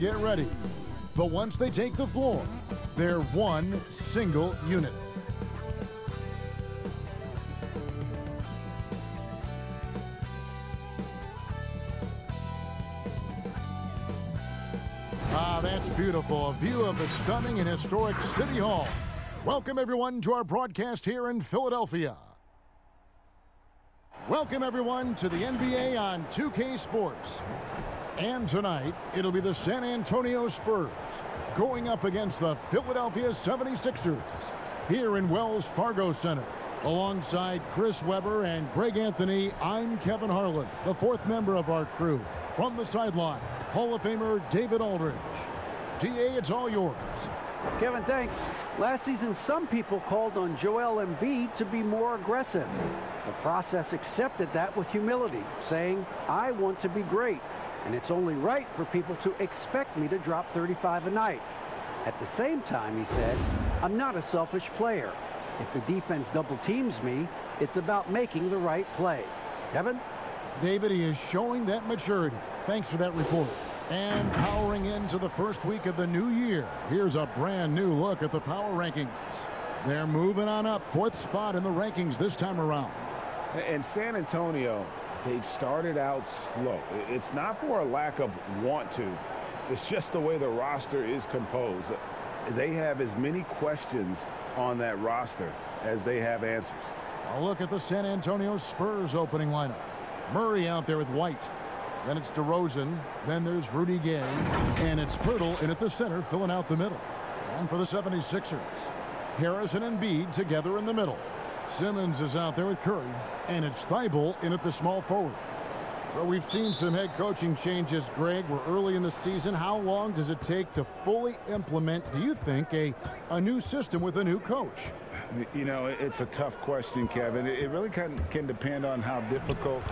Get ready. But once they take the floor, they're one single unit. Ah, that's beautiful. A view of the stunning and historic City Hall. Welcome, everyone, to our broadcast here in Philadelphia. Welcome, everyone, to the NBA on 2K Sports. And tonight, it'll be the San Antonio Spurs going up against the Philadelphia 76ers here in Wells Fargo Center. Alongside Chris Webber and Greg Anthony, I'm Kevin Harlan, the fourth member of our crew. From the sideline, Hall of Famer David Aldridge. DA, it's all yours. Kevin, thanks. Last season, some people called on Joel Embiid to be more aggressive. The process accepted that with humility, saying, I want to be great, and it's only right for people to expect me to drop 35 a night. At the same time, he said, I'm not a selfish player. If the defense double teams me, it's about making the right play. Kevin? David, he is showing that maturity. Thanks for that report. And powering into the first week of the new year, here's a brand new look at the power rankings. They're moving on up, fourth spot in the rankings this time around. And San Antonio, they've started out slow. It's not for a lack of want to. It's just the way the roster is composed. They have as many questions on that roster as they have answers. A look at the San Antonio Spurs opening lineup. Murray out there with White. Then it's DeRozan. Then there's Rudy Gay. And it's Poeltl in at the center, filling out the middle. And for the 76ers, Harrison and Embiid together in the middle. Simmons is out there with Curry. And it's Thybulle in at the small forward. Well, we've seen some head coaching changes, Greg. We're early in the season. How long does it take to fully implement, do you think, a, a new system with a new coach? You know, it's a tough question, Kevin. It really can, can depend on how difficult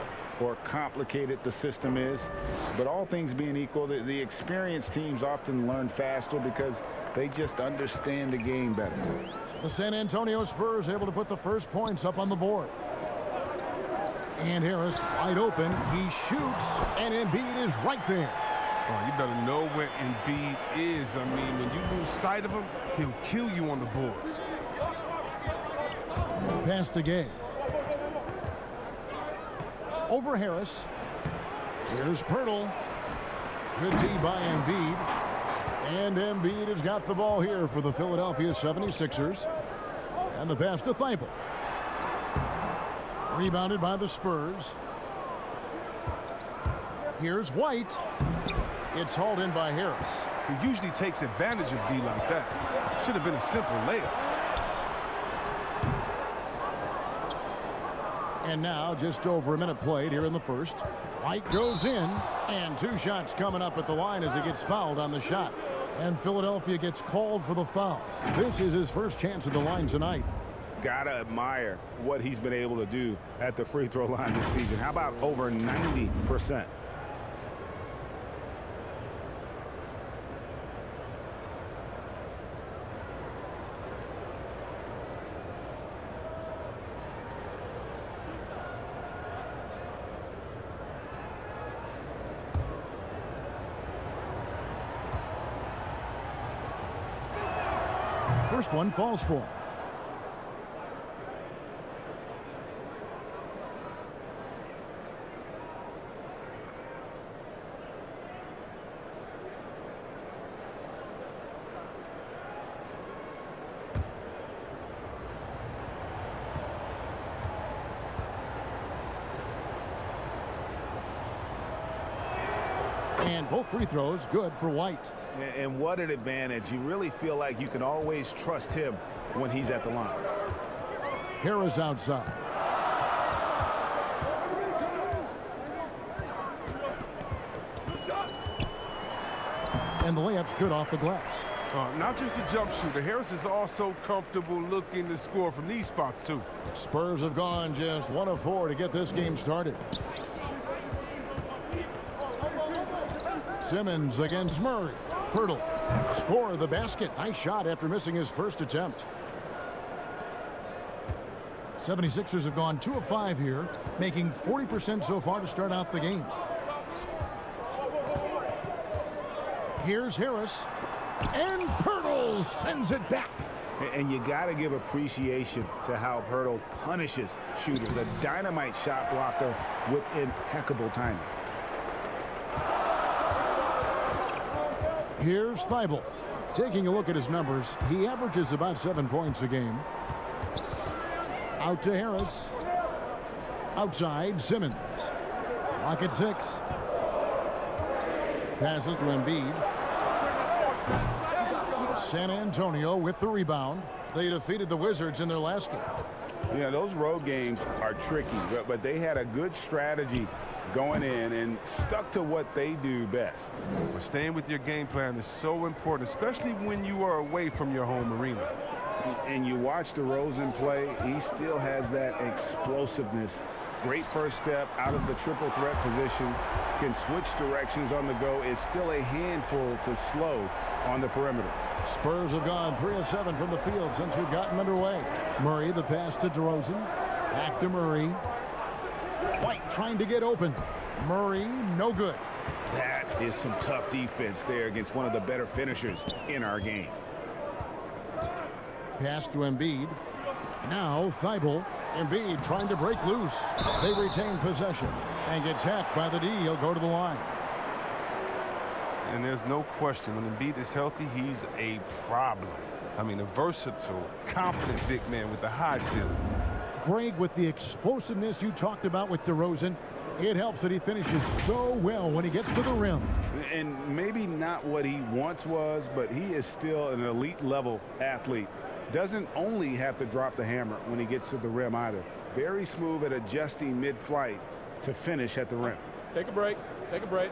or complicated the system is. But all things being equal, the, the experienced teams often learn faster because they just understand the game better. So the San Antonio Spurs able to put the first points up on the board. And Harris wide open. He shoots, and Embiid is right there. Oh, you better know where Embiid is. I mean, when you lose sight of him, he'll kill you on the boards. Pass to Gay. Over Harris. Here's Poeltl. Good D by Embiid. And Embiid has got the ball here for the Philadelphia 76ers. And the pass to Thybulle. Rebounded by the Spurs. Here's White. It's hauled in by Harris. He usually takes advantage of D like that. Should have been a simple layup. And now just over a minute played here in the first. White goes in, and two shots coming up at the line as he gets fouled on the shot. And Philadelphia gets called for the foul. This is his first chance at the line tonight. Gotta admire what he's been able to do at the free throw line this season. How about over 90%? First one falls for. And both free throws good for White. And what an advantage. You really feel like you can always trust him when he's at the line. Harris outside. And the layup's good off the glass. Uh, not just the jump shooter. Harris is also comfortable looking to score from these spots, too. Spurs have gone just one of four to get this game started. Simmons against Murray. Poeltl score the basket. Nice shot after missing his first attempt. 76ers have gone 2 of 5 here, making 40% so far to start out the game. Here's Harris. And Poeltl sends it back. And you got to give appreciation to how Poeltl punishes shooters. A dynamite shot blocker with impeccable timing. Here's Thybulle. Taking a look at his numbers, he averages about seven points a game. Out to Harris. Outside, Simmons. Lock at six. Passes to Embiid. San Antonio with the rebound. They defeated the Wizards in their last game. Yeah, those road games are tricky, but, but they had a good strategy going in and stuck to what they do best. Well, staying with your game plan is so important, especially when you are away from your home arena. And you watch DeRozan play, he still has that explosiveness. Great first step out of the triple threat position, can switch directions on the go, is still a handful to slow on the perimeter. Spurs have gone 3 of 7 from the field since we've gotten underway. Murray, the pass to DeRozan. Back to Murray. White trying to get open. Murray, no good. That is some tough defense there against one of the better finishers in our game. Pass to Embiid. Now Thybulle. Embiid trying to break loose. They retain possession and gets hacked by the D. He'll go to the line. And there's no question, when Embiid is healthy, he's a problem. I mean, a versatile, confident big man with a high ceiling. Greg, with the explosiveness you talked about with DeRozan, it helps that he finishes so well when he gets to the rim. And maybe not what he once was, but he is still an elite level athlete. Doesn't only have to drop the hammer when he gets to the rim either. Very smooth at adjusting mid-flight to finish at the rim. Take a break. Take a break.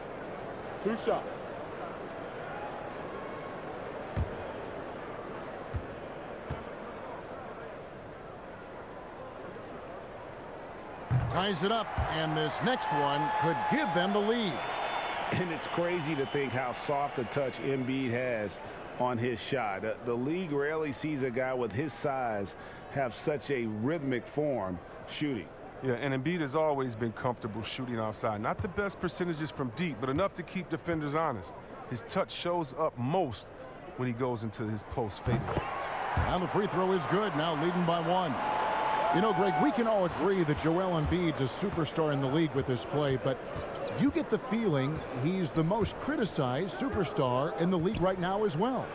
Two shots. Ties it up, and this next one could give them the lead. And it's crazy to think how soft a touch Embiid has on his shot. Uh, the league rarely sees a guy with his size have such a rhythmic form shooting. Yeah, and Embiid has always been comfortable shooting outside. Not the best percentages from deep, but enough to keep defenders honest. His touch shows up most when he goes into his post fadeaways. And the free throw is good, now leading by one. You know, Greg, we can all agree that Joel Embiid's a superstar in the league with his play, but you get the feeling he's the most criticized superstar in the league right now as well.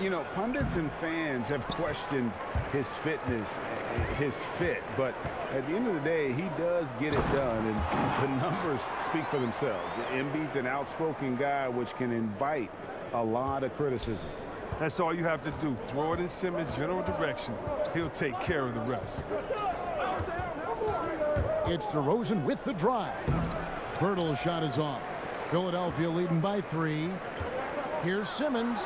You know, pundits and fans have questioned his fitness, his fit, but at the end of the day, he does get it done, and the numbers speak for themselves. Embiid's an outspoken guy, which can invite a lot of criticism. That's all you have to do. Throw it in Simmons' general direction. He'll take care of the rest. It's DeRozan with the drive. Poeltl's shot is off. Philadelphia leading by three. Here's Simmons.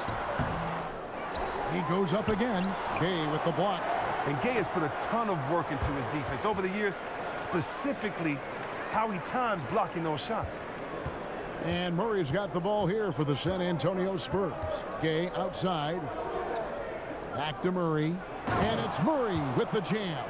He goes up again. Gay with the block. And Gay has put a ton of work into his defense over the years. Specifically, it's how he times blocking those shots. And Murray's got the ball here for the San Antonio Spurs. Gay outside. Back to Murray. And it's Murray with the jam.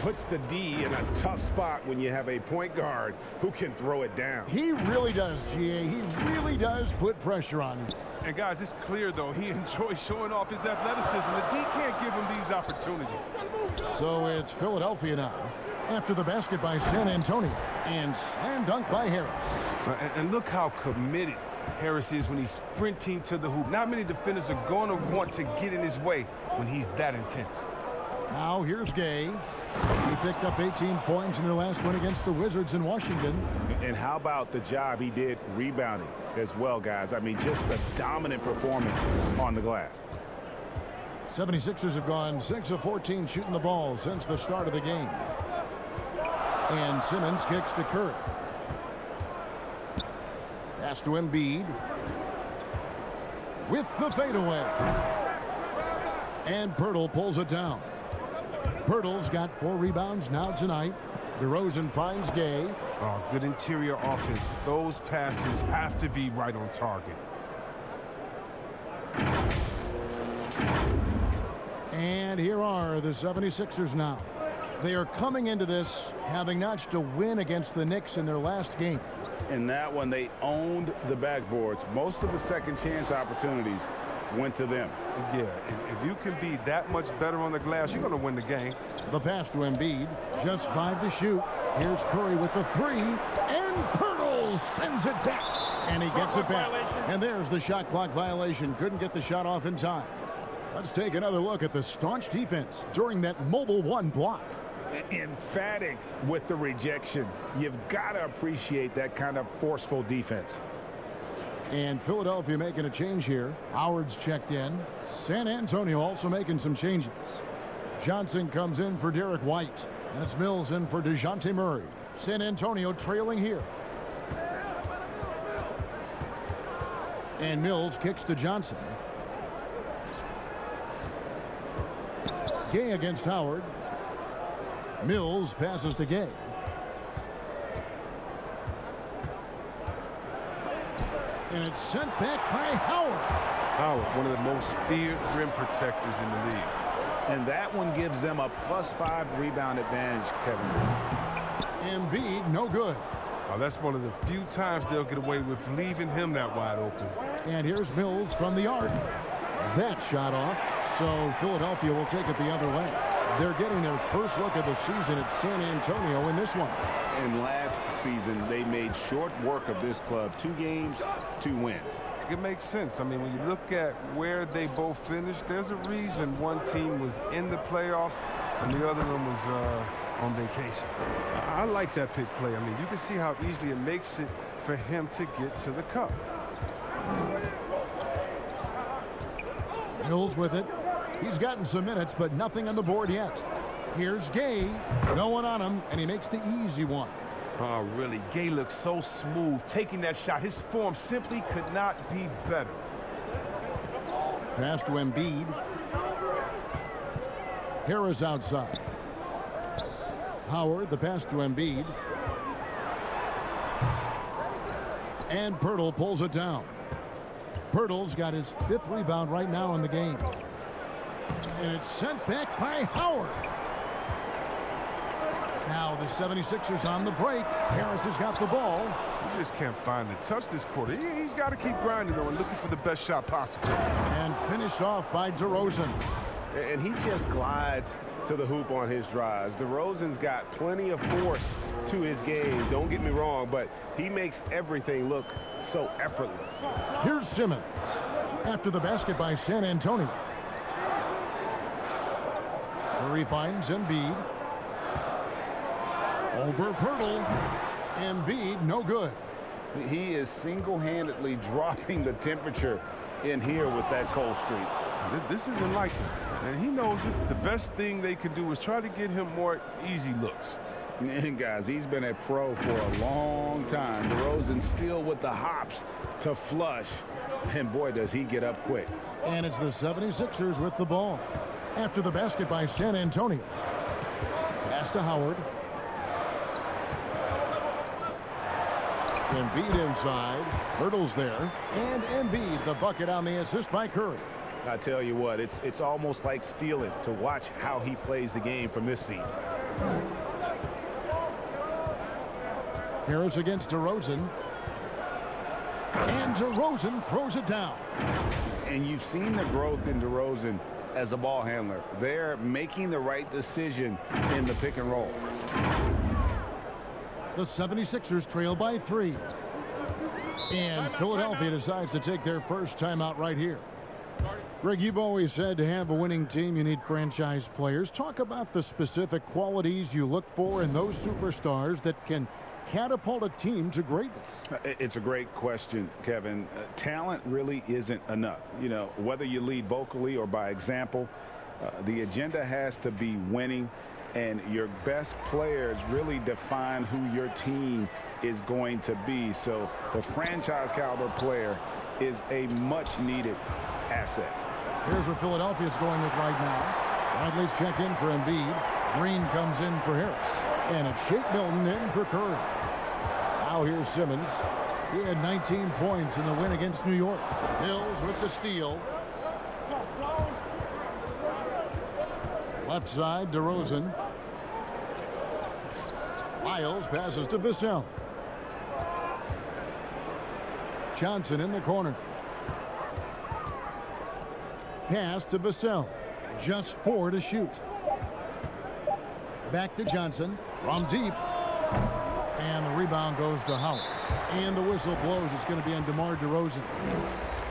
Puts the D in a tough spot when you have a point guard who can throw it down. He really does, GA. He really does put pressure on him. And guys, it's clear, though, he enjoys showing off his athleticism. The D can't give him these opportunities. So it's Philadelphia now. After the basket by San Antonio. And slam dunk by Harris. And, and look how committed Harris is when he's sprinting to the hoop. Not many defenders are going to want to get in his way when he's that intense. Now here's Gay. He picked up 18 points in the last one against the Wizards in Washington. And how about the job he did rebounding as well, guys? I mean, just a dominant performance on the glass. 76ers have gone 6 of 14 shooting the ball since the start of the game. And Simmons kicks to Curry. Pass to Embiid. With the fadeaway. And Poeltl pulls it down. Poeltl's got four rebounds now tonight. DeRozan finds Gay. Oh, good interior offense. Those passes have to be right on target. And here are the 76ers now. They are coming into this having notched a win against the Knicks in their last game. In that one, they owned the backboards. Most of the second chance opportunities went to them. Yeah, if, if you can be that much better on the glass, you're going to win the game. The pass to Embiid. Just five to shoot. Here's Curry with the three. And Poeltl sends it back. And he gets it back. And there's the shot clock violation. Couldn't get the shot off in time. Let's take another look at the staunch defense during that mobile one block. Emphatic with the rejection. You've got to appreciate that kind of forceful defense. And Philadelphia making a change here. Howard's checked in. San Antonio also making some changes. Johnson comes in for Derek White. It's Mills in for Dejounte Murray. San Antonio trailing here. And Mills kicks to Johnson. Gay against Howard. Mills passes to Gay. And it's sent back by Howard. Howard, one of the most feared rim protectors in the league. And that one gives them a plus five rebound advantage, Kevin. Embiid, no good. Oh, that's one of the few times they'll get away with leaving him that wide open. And here's Mills from the arc. That shot off. So Philadelphia will take it the other way. They're getting their first look of the season at San Antonio in this one. And last season, they made short work of this club. Two games, two wins. It makes sense. I mean, when you look at where they both finished, there's a reason one team was in the playoffs and the other one was uh, on vacation. I like that pick play. I mean, you can see how easily it makes it for him to get to the cup. Mills with it. He's gotten some minutes, but nothing on the board yet. Here's Gay. No one on him, and he makes the easy one. Oh, really? Gay looks so smooth taking that shot. His form simply could not be better. Pass to Embiid. Harris outside. Howard, the pass to Embiid. And Poeltl pulls it down. Poeltl's got his fifth rebound right now in the game. And it's sent back by Howard. Now the 76ers on the break. Harris has got the ball. You just can't find the touch this quarter. He, he's got to keep grinding, though, and looking for the best shot possible. And finished off by DeRozan. And he just glides to the hoop on his drives. DeRozan's got plenty of force to his game. Don't get me wrong, but he makes everything look so effortless. Here's Simmons. After the basket by San Antonio. Curry finds Embiid. Over Poeltl. Embiid, no good. He is single-handedly dropping the temperature in here with that cold streak. This isn't like him, and he knows it. The best thing they can do is try to get him more easy looks. And guys, he's been a pro for a long time. DeRozan still with the hops to flush. And boy, does he get up quick. And it's the 76ers with the ball. After the basket by San Antonio. Pass to Howard. Embiid inside. Hurdles there. And Embiid, the bucket on the assist by Curry. I tell you what, it's it's almost like stealing to watch how he plays the game from this seat. Harris against DeRozan. And DeRozan throws it down. And you've seen the growth in DeRozan as a ball handler. They're making the right decision in the pick and roll. The 76ers trail by three. And Philadelphia decides to take their first timeout right here. Greg, you've always said to have a winning team, you need franchise players. Talk about the specific qualities you look for in those superstars that can catapult a team to greatness? It's a great question, Kevin. Uh, talent really isn't enough. You know, whether you lead vocally or by example, uh, the agenda has to be winning, and your best players really define who your team is going to be. So the franchise caliber player is a much needed asset. Here's what is going with right now. Bradley's check in for Embiid. Green comes in for Harris. And it's Shake Milton in for Curry. Now here's Simmons. He had 19 points in the win against New York. Mills with the steal. Left side, DeRozan. Lyles passes to Vassell. Johnson in the corner. Pass to Vassell. Just four to shoot. Back to Johnson from deep. And the rebound goes to Howard. And the whistle blows. It's going to be on DeMar DeRozan.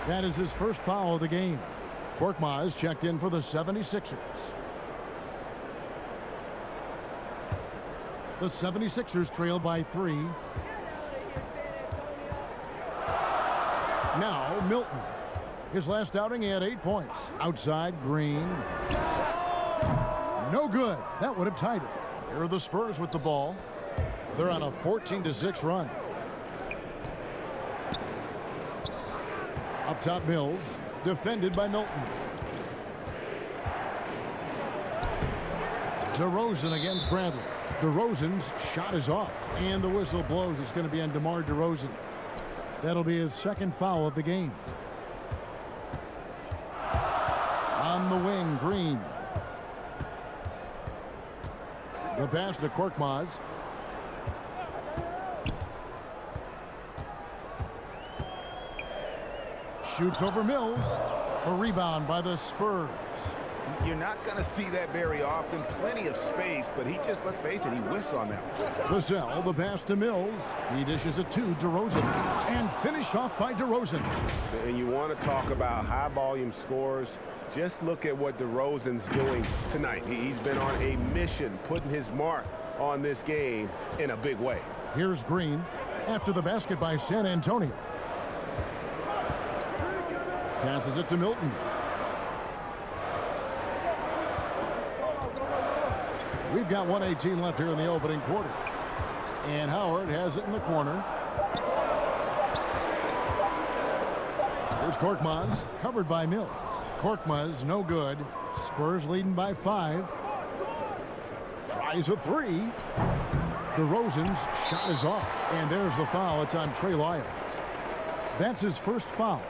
That is his first foul of the game. Korkmaz checked in for the 76ers. The 76ers trail by three. Now Milton. His last outing he had eight points. Outside Green. No good. That would have tied it. Here are the Spurs with the ball. They're on a 14 to 6 run. Up top Mills. Defended by Milton. DeRozan against Bradley. DeRozan's shot is off. And the whistle blows. It's going to be on DeMar DeRozan. That'll be his second foul of the game. On the wing, Green. The pass to Korkmaz. Shoots over Mills. A rebound by the Spurs. You're not going to see that very often. Plenty of space, but he just, let's face it, he whiffs on that. Vassell, the pass to Mills. He dishes it to DeRozan. And finished off by DeRozan. And you want to talk about high volume scores. Just look at what DeRozan's doing tonight. He's been on a mission, putting his mark on this game in a big way. Here's Green after the basket by San Antonio. Passes it to Milton. We've got 118 left here in the opening quarter. And Howard has it in the corner. Here's Korkmaz, covered by Mills. Korkmaz, no good. Spurs leading by five. Tries a three. DeRozan's shot is off. And there's the foul. It's on Trey Lyles. That's his first foul.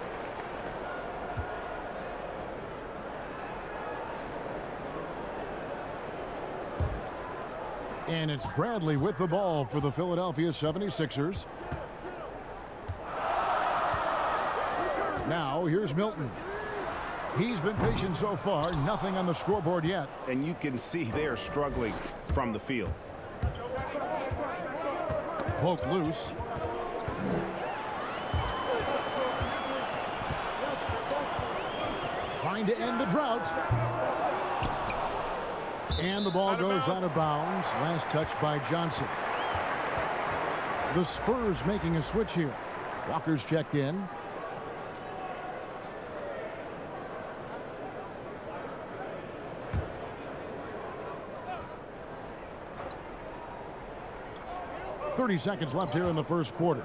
And it's Bradley with the ball for the Philadelphia 76ers. Now here's Milton. He's been patient so far. Nothing on the scoreboard yet. And you can see they're struggling from the field. Poke loose. Trying to end the drought. And the ball goes out of bounds. Last touch by Johnson. The Spurs making a switch here. Walker's checked in. Thirty seconds left here in the first quarter.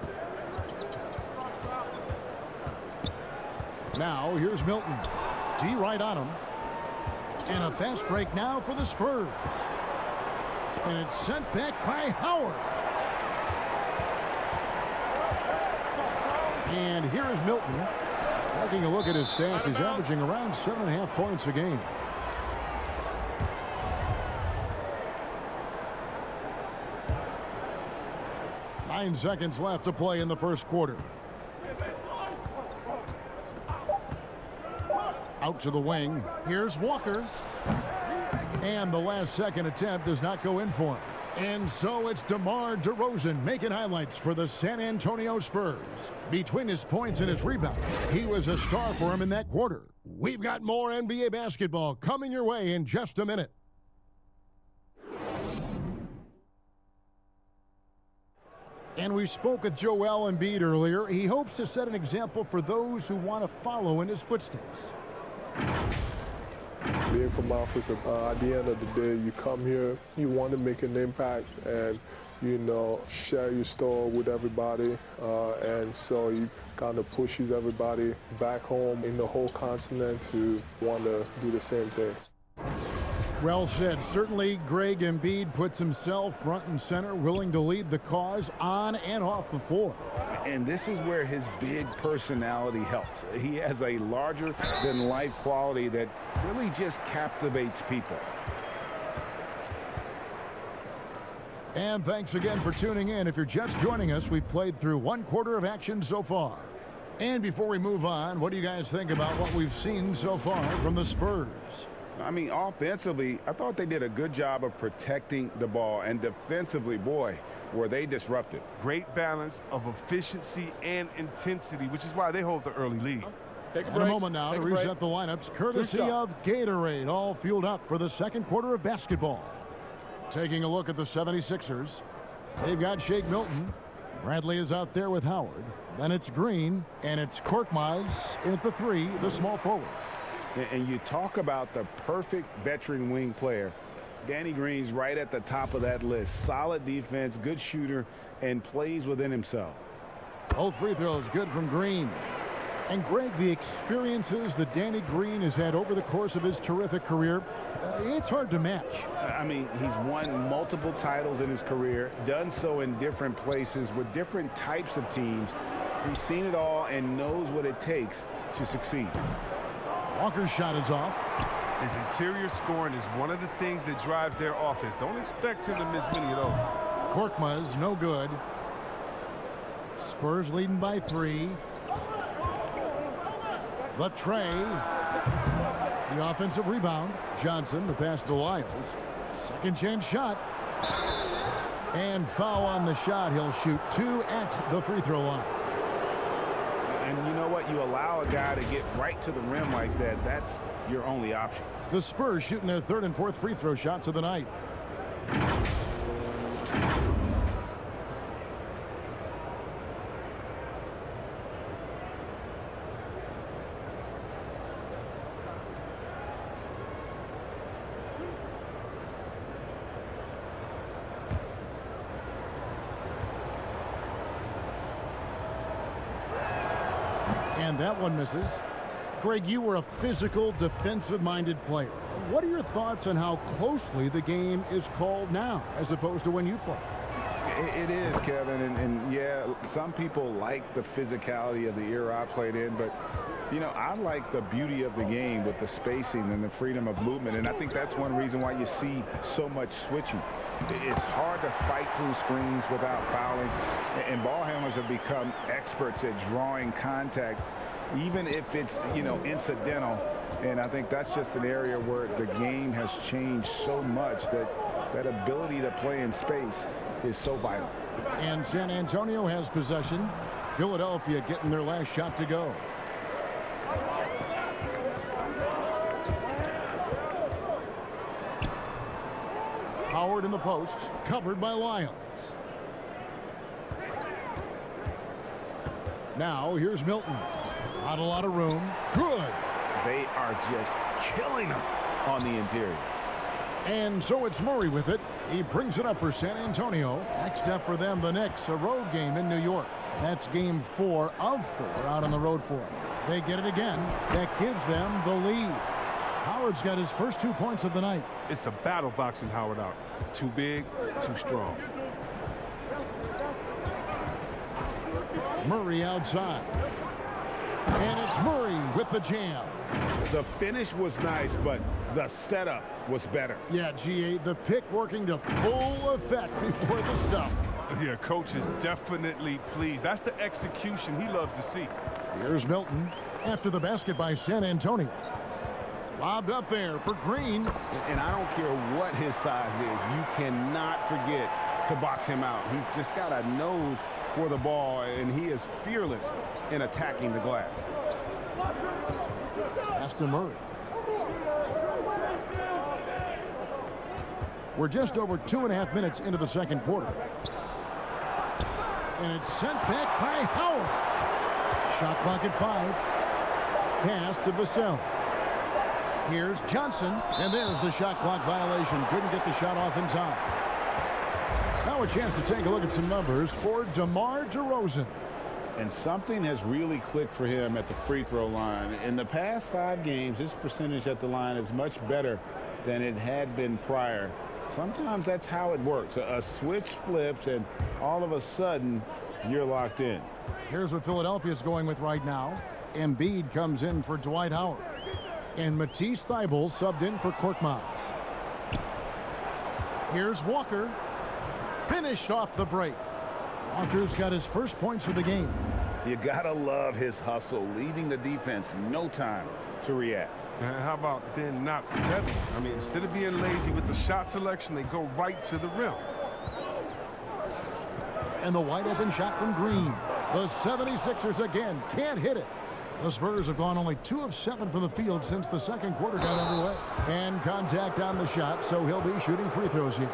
Now here's Milton. D right on him. And a fast break now for the Spurs. And it's sent back by Howard. And here is Milton. Taking a look at his stats, he's averaging around seven and a half points a game. Nine seconds left to play in the first quarter. Out to the wing. Here's Walker. And the last second attempt does not go in for him. And so it's DeMar DeRozan making highlights for the San Antonio Spurs. Between his points and his rebounds, he was a star for him in that quarter. We've got more NBA basketball coming your way in just a minute. And we spoke with Joel Embiid earlier. He hopes to set an example for those who want to follow in his footsteps. Being from Africa, uh, at the end of the day, you come here, you want to make an impact and, you know, share your story with everybody. Uh, and so it kind of pushes everybody back home in the whole continent to want to do the same thing. Well said. Certainly, Greg Embiid puts himself front and center, willing to lead the cause on and off the floor. And this is where his big personality helps. He has a larger than life quality that really just captivates people. And thanks again for tuning in. If you're just joining us, we've played through one quarter of action so far. And before we move on, what do you guys think about what we've seen so far from the Spurs? I mean, offensively, I thought they did a good job of protecting the ball. And defensively, boy, were they disrupted. Great balance of efficiency and intensity, which is why they hold the early lead. Take a In break. a moment now Take to a break. the lineups, courtesy of Gatorade, all fueled up for the second quarter of basketball. Taking a look at the 76ers, they've got Shake Milton. Bradley is out there with Howard. Then it's Green, and it's Korkmaz in at the three, the small forward. And- And you talk about the perfect veteran wing player. Danny Green's right at the top of that list. Solid defense, good shooter, and plays within himself. Both free throws good from Green. And Greg, the experiences that Danny Green has had over the course of his terrific career, uh, it's hard to match. I mean, he's won multiple titles in his career, done so in different places with different types of teams. He's seen it all and knows what it takes to succeed. Walker's shot is off. His interior scoring is one of the things that drives their offense. Don't expect him to miss many of those. Korkmaz, no good. Spurs leading by three. The tray. The offensive rebound. Johnson, the pass to Lyles. Second chance shot. And foul on the shot. He'll shoot two at the free throw line. What? You allow a guy to get right to the rim like that. That's your only option. The Spurs shooting their third and fourth free throw shots of the night. And that one misses. Greg, you were a physical, defensive-minded player. What are your thoughts on how closely the game is called now, as opposed to when you played? It, is, Kevin, and, and yeah, some people like the physicality of the era I played in, but you know, I like the beauty of the game with the spacing and the freedom of movement, and I think that's one reason why you see so much switching. It's hard to fight through screens without fouling, and ball handlers have become experts at drawing contact, even if it's, you know, incidental. And I think that's just an area where the game has changed so much that that ability to play in space is so vital. And San Antonio has possession. Philadelphia getting their last shot to go. Howard in the post, covered by Lyles. Now here's Milton. Not a lot of room. Good. They are just killing them on the interior. And so it's Murray with it. He brings it up for San Antonio. Next up for them, the Knicks, a road game in New York. That's game four of four out on the road for them. They get it again. That gives them the lead. Howard's got his first two points of the night. It's a battle boxing Howard out. Too big, too strong. Murray outside. And it's Murray with the jam. The finish was nice, but the setup was better. Yeah, GA, the pick working to full effect before the stuff. Yeah, coach is definitely pleased. That's the execution he loves to see. Here's Milton after the basket by San Antonio. Lobbed up there for Green. And I don't care what his size is, you cannot forget to box him out. He's just got a nose for the ball, and he is fearless in attacking the glass. Pass to Murray. We're just over two and a half minutes into the second quarter. And it's sent back by Howard. Shot clock at five. Pass to Vassell. Here's Johnson, and there's the shot clock violation. Couldn't get the shot off in time. Now a chance to take a look at some numbers for DeMar DeRozan. And something has really clicked for him at the free throw line. In the past five games, his percentage at the line is much better than it had been prior. Sometimes that's how it works. A, a switch flips, and all of a sudden, you're locked in. Here's what Philadelphia's going with right now. Embiid comes in for Dwight Howard. And Matisse Thybulle subbed in for Korkmaz. Here's Walker. Finished off the break. Walker's got his first points of the game. You gotta love his hustle, leaving the defense no time to react. And how about then not settling? I mean, instead of being lazy with the shot selection, they go right to the rim. And the wide open shot from Green. The 76ers again can't hit it. The Spurs have gone only two of seven from the field since the second quarter got underway. And contact on the shot, so he'll be shooting free throws here.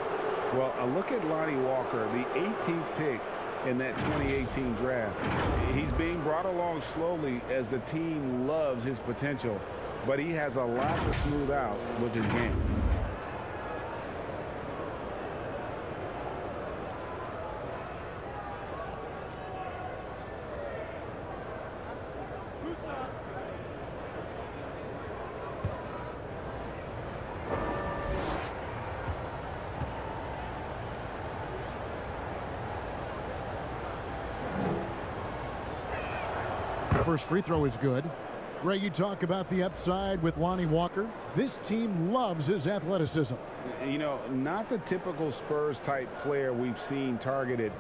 Well, a look at Lonnie Walker, the 18th pick in that 2018 draft. He's being brought along slowly as the team loves his potential, but he has a lot to smooth out with his game. First free throw is good. Ray, you talk about the upside with Lonnie Walker. This team loves his athleticism. You know, not the typical Spurs type player we've seen targeted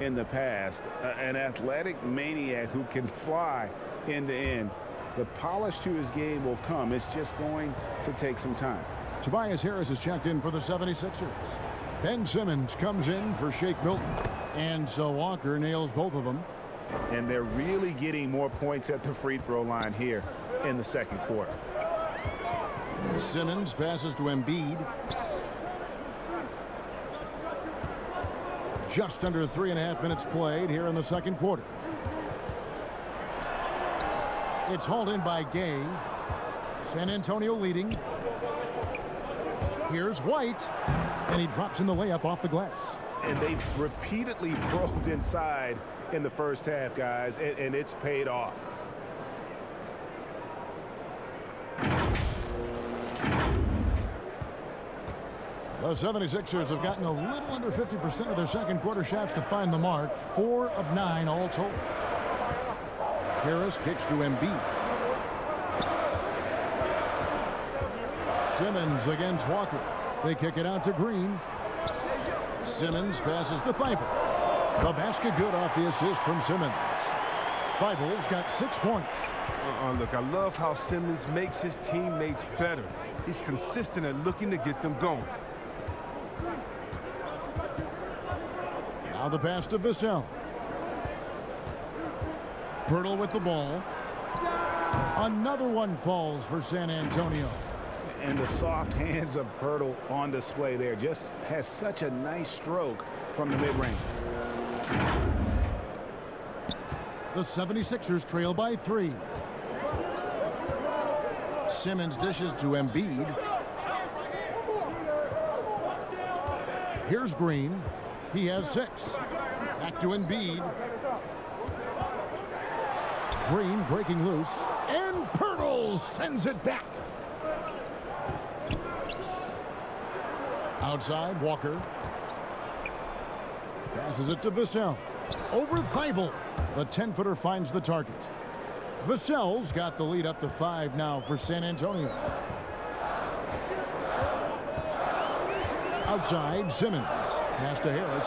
in the past. Uh, an athletic maniac who can fly end to end. The polish to his game will come. It's just going to take some time. Tobias Harris is checked in for the 76ers. Ben Simmons comes in for Shake Milton. And so Walker nails both of them. And they're really getting more points at the free throw line here in the second quarter. Simmons passes to Embiid. Just under three and a half minutes played here in the second quarter. It's hauled in by Gay. San Antonio leading. Here's White. And he drops in the layup off the glass. And they've repeatedly probed inside in the first half, guys, and, and it's paid off. The 76ers have gotten a little under 50% of their second quarter shots to find the mark. Four of nine all told. Harris kicks to Embiid. Simmons against Walker. They kick it out to Green. Simmons passes to Thybulle. The basket good off the assist from Simmons. Thybulle's got six points. Uh, uh, look, I love how Simmons makes his teammates better. He's consistent at looking to get them going. Now the pass to Vassell. Poeltl with the ball. Another one falls for San Antonio. And the soft hands of Poeltl on display there. Just has such a nice stroke from the mid-range. The 76ers trail by three. Simmons dishes to Embiid. Here's Green. He has six. Back to Embiid. Green breaking loose. And Poeltl sends it back. Outside, Walker. Passes it to Vassell. Over Thybulle. The 10-footer finds the target. Vassell's got the lead up to five now for San Antonio. Outside, Simmons. Pass to Harris.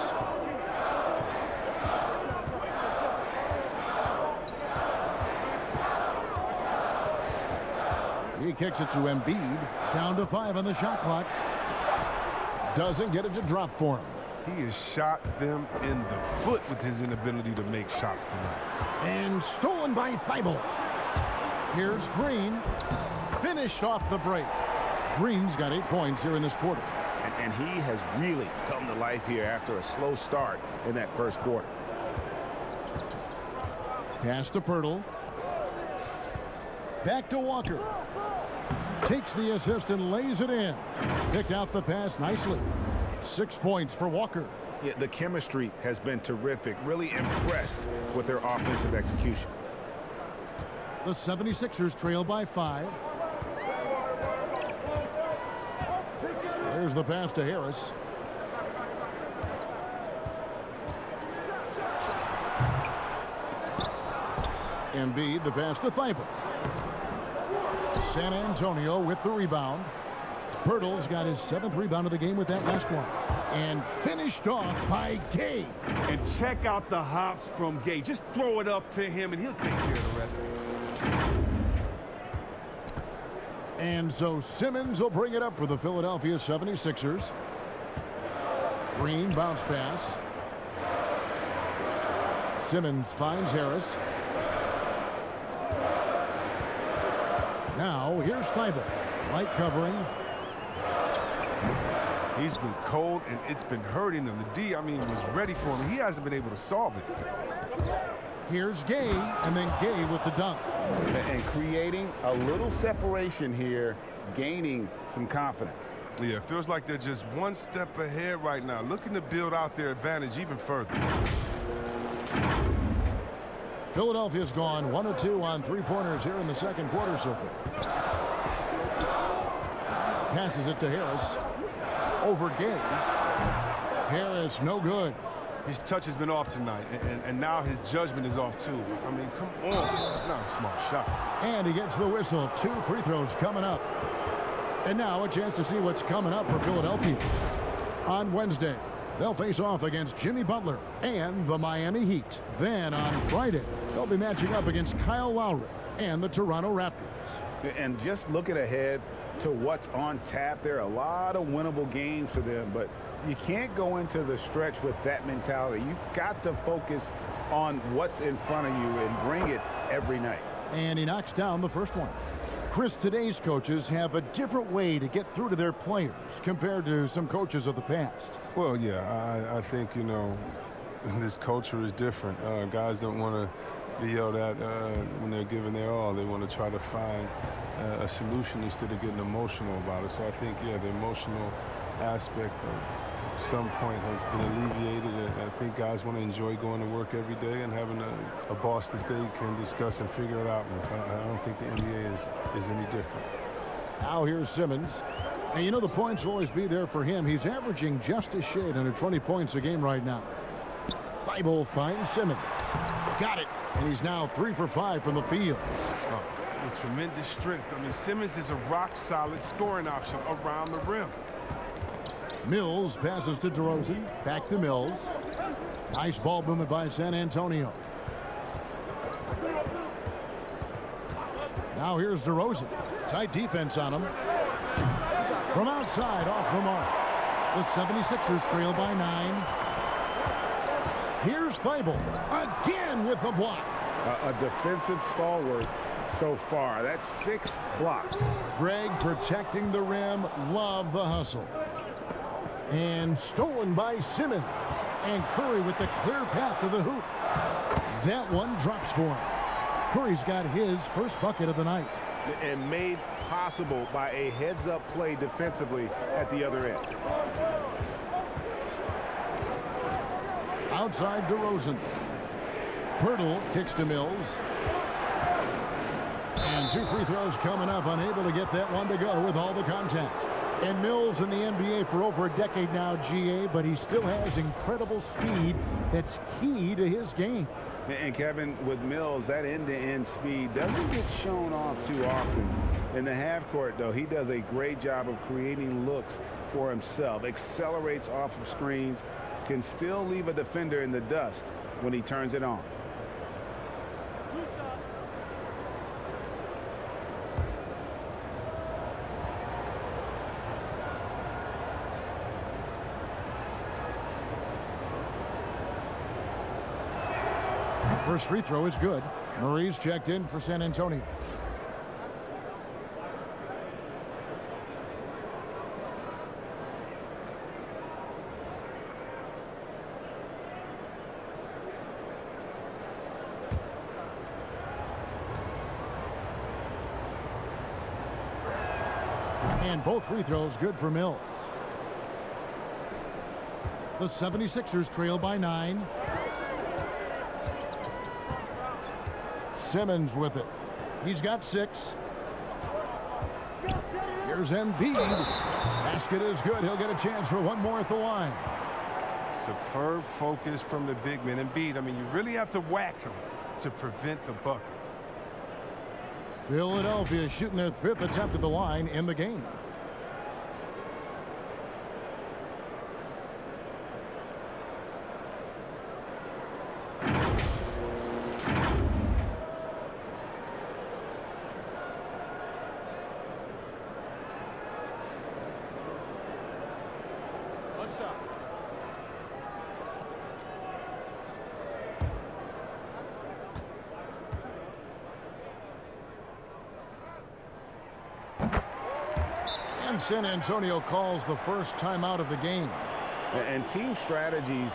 He kicks it to Embiid. Down to five on the shot clock. Doesn't get it to drop for him. He has shot them in the foot with his inability to make shots tonight. And stolen by Thybulle. Here's Green. Finished off the break. Green's got eight points here in this quarter. And, and he has really come to life here after a slow start in that first quarter. Pass to Poeltl. Back to Walker. Takes the assist and lays it in. Picked out the pass nicely. Six points for Walker. Yeah, the chemistry has been terrific. Really impressed with their offensive execution. The 76ers trail by five. There's the pass to Harris. Embiid, the pass to Thybulle. San Antonio with the rebound. Poeltl's got his seventh rebound of the game with that last one. And finished off by Gay. And check out the hops from Gay. Just throw it up to him, and he'll take care of the rest. And so Simmons will bring it up for the Philadelphia 76ers. Green bounce pass. Simmons finds Harris. Now here's Thybulle. Light covering. He's been cold, and it's been hurting him. The D, I mean, was ready for him. He hasn't been able to solve it. Here's Gay, and then Gay with the dunk. And creating a little separation here, gaining some confidence. Yeah, it feels like they're just one step ahead right now, looking to build out their advantage even further. Philadelphia's gone one or two on three-pointers here in the second quarter so far. Passes it to Harris. Over Gay. Harris, no good. His touch has been off tonight, and, and, and, now his judgment is off too. I mean, come on. It's not a smart shot. And he gets the whistle. Two free throws coming up. And now a chance to see what's coming up for Philadelphia. On Wednesday, they'll face off against Jimmy Butler and the Miami Heat. Then on Friday, they'll be matching up against Kyle Lowry and the Toronto Raptors. And just looking ahead to what's on tap, there are a lot of winnable games for them, but you can't go into the stretch with that mentality. You've got to focus on what's in front of you and bring it every night. And he knocks down the first one. Chris, today's coaches have a different way to get through to their players compared to some coaches of the past. Well, yeah, I, I think, you know, this culture is different. Uh, guys don't want to be yelled at uh, when they're giving their all. They want to try to find uh, a solution instead of getting emotional about it. So I think, yeah, the emotional aspect of some point has been alleviated. I think guys want to enjoy going to work every day and having a, a boss that they can discuss and figure it out with. I, I don't think the NBA is, is any different. Now here's Simmons. And you know the points will always be there for him. He's averaging just a shade under 20 points a game right now. Thybulle finds Simmons. Got it. And he's now three for five from the field. Oh, with tremendous strength. I mean, Simmons is a rock-solid scoring option around the rim. Mills passes to DeRozan. Back to Mills. Nice ball movement by San Antonio. Now here's DeRozan. Tight defense on him. From outside, off the mark. The 76ers trail by nine. Here's Thybulle again with the block. Uh, a defensive stalwart so far. That's six blocks. Greg protecting the rim. Love the hustle. And stolen by Simmons. And Curry with the clear path to the hoop. That one drops for him. Curry's got his first bucket of the night. And made possible by a heads-up play defensively at the other end. Outside DeRozan. Poeltl kicks to Mills. And two free throws coming up. Unable to get that one to go with all the contact. And Mills in the NBA for over a decade now, GA, but he still has incredible speed that's key to his game. And Kevin, with Mills, that end-to-end -end speed doesn't get shown off too often. In the half court, though, he does a great job of creating looks for himself, accelerates off of screens, can still leave a defender in the dust when he turns it on. First free throw is good. Murray's checked in for San Antonio. And both free throws good for Mills. The 76ers trail by nine. Simmons with it. He's got six. Here's Embiid. Basket is good. He'll get a chance for one more at the line. Superb focus from the big man. Embiid, I mean, you really have to whack him to prevent the bucket. Philadelphia shooting their fifth attempt at the line in the game. San Antonio calls the first timeout of the game. And team strategies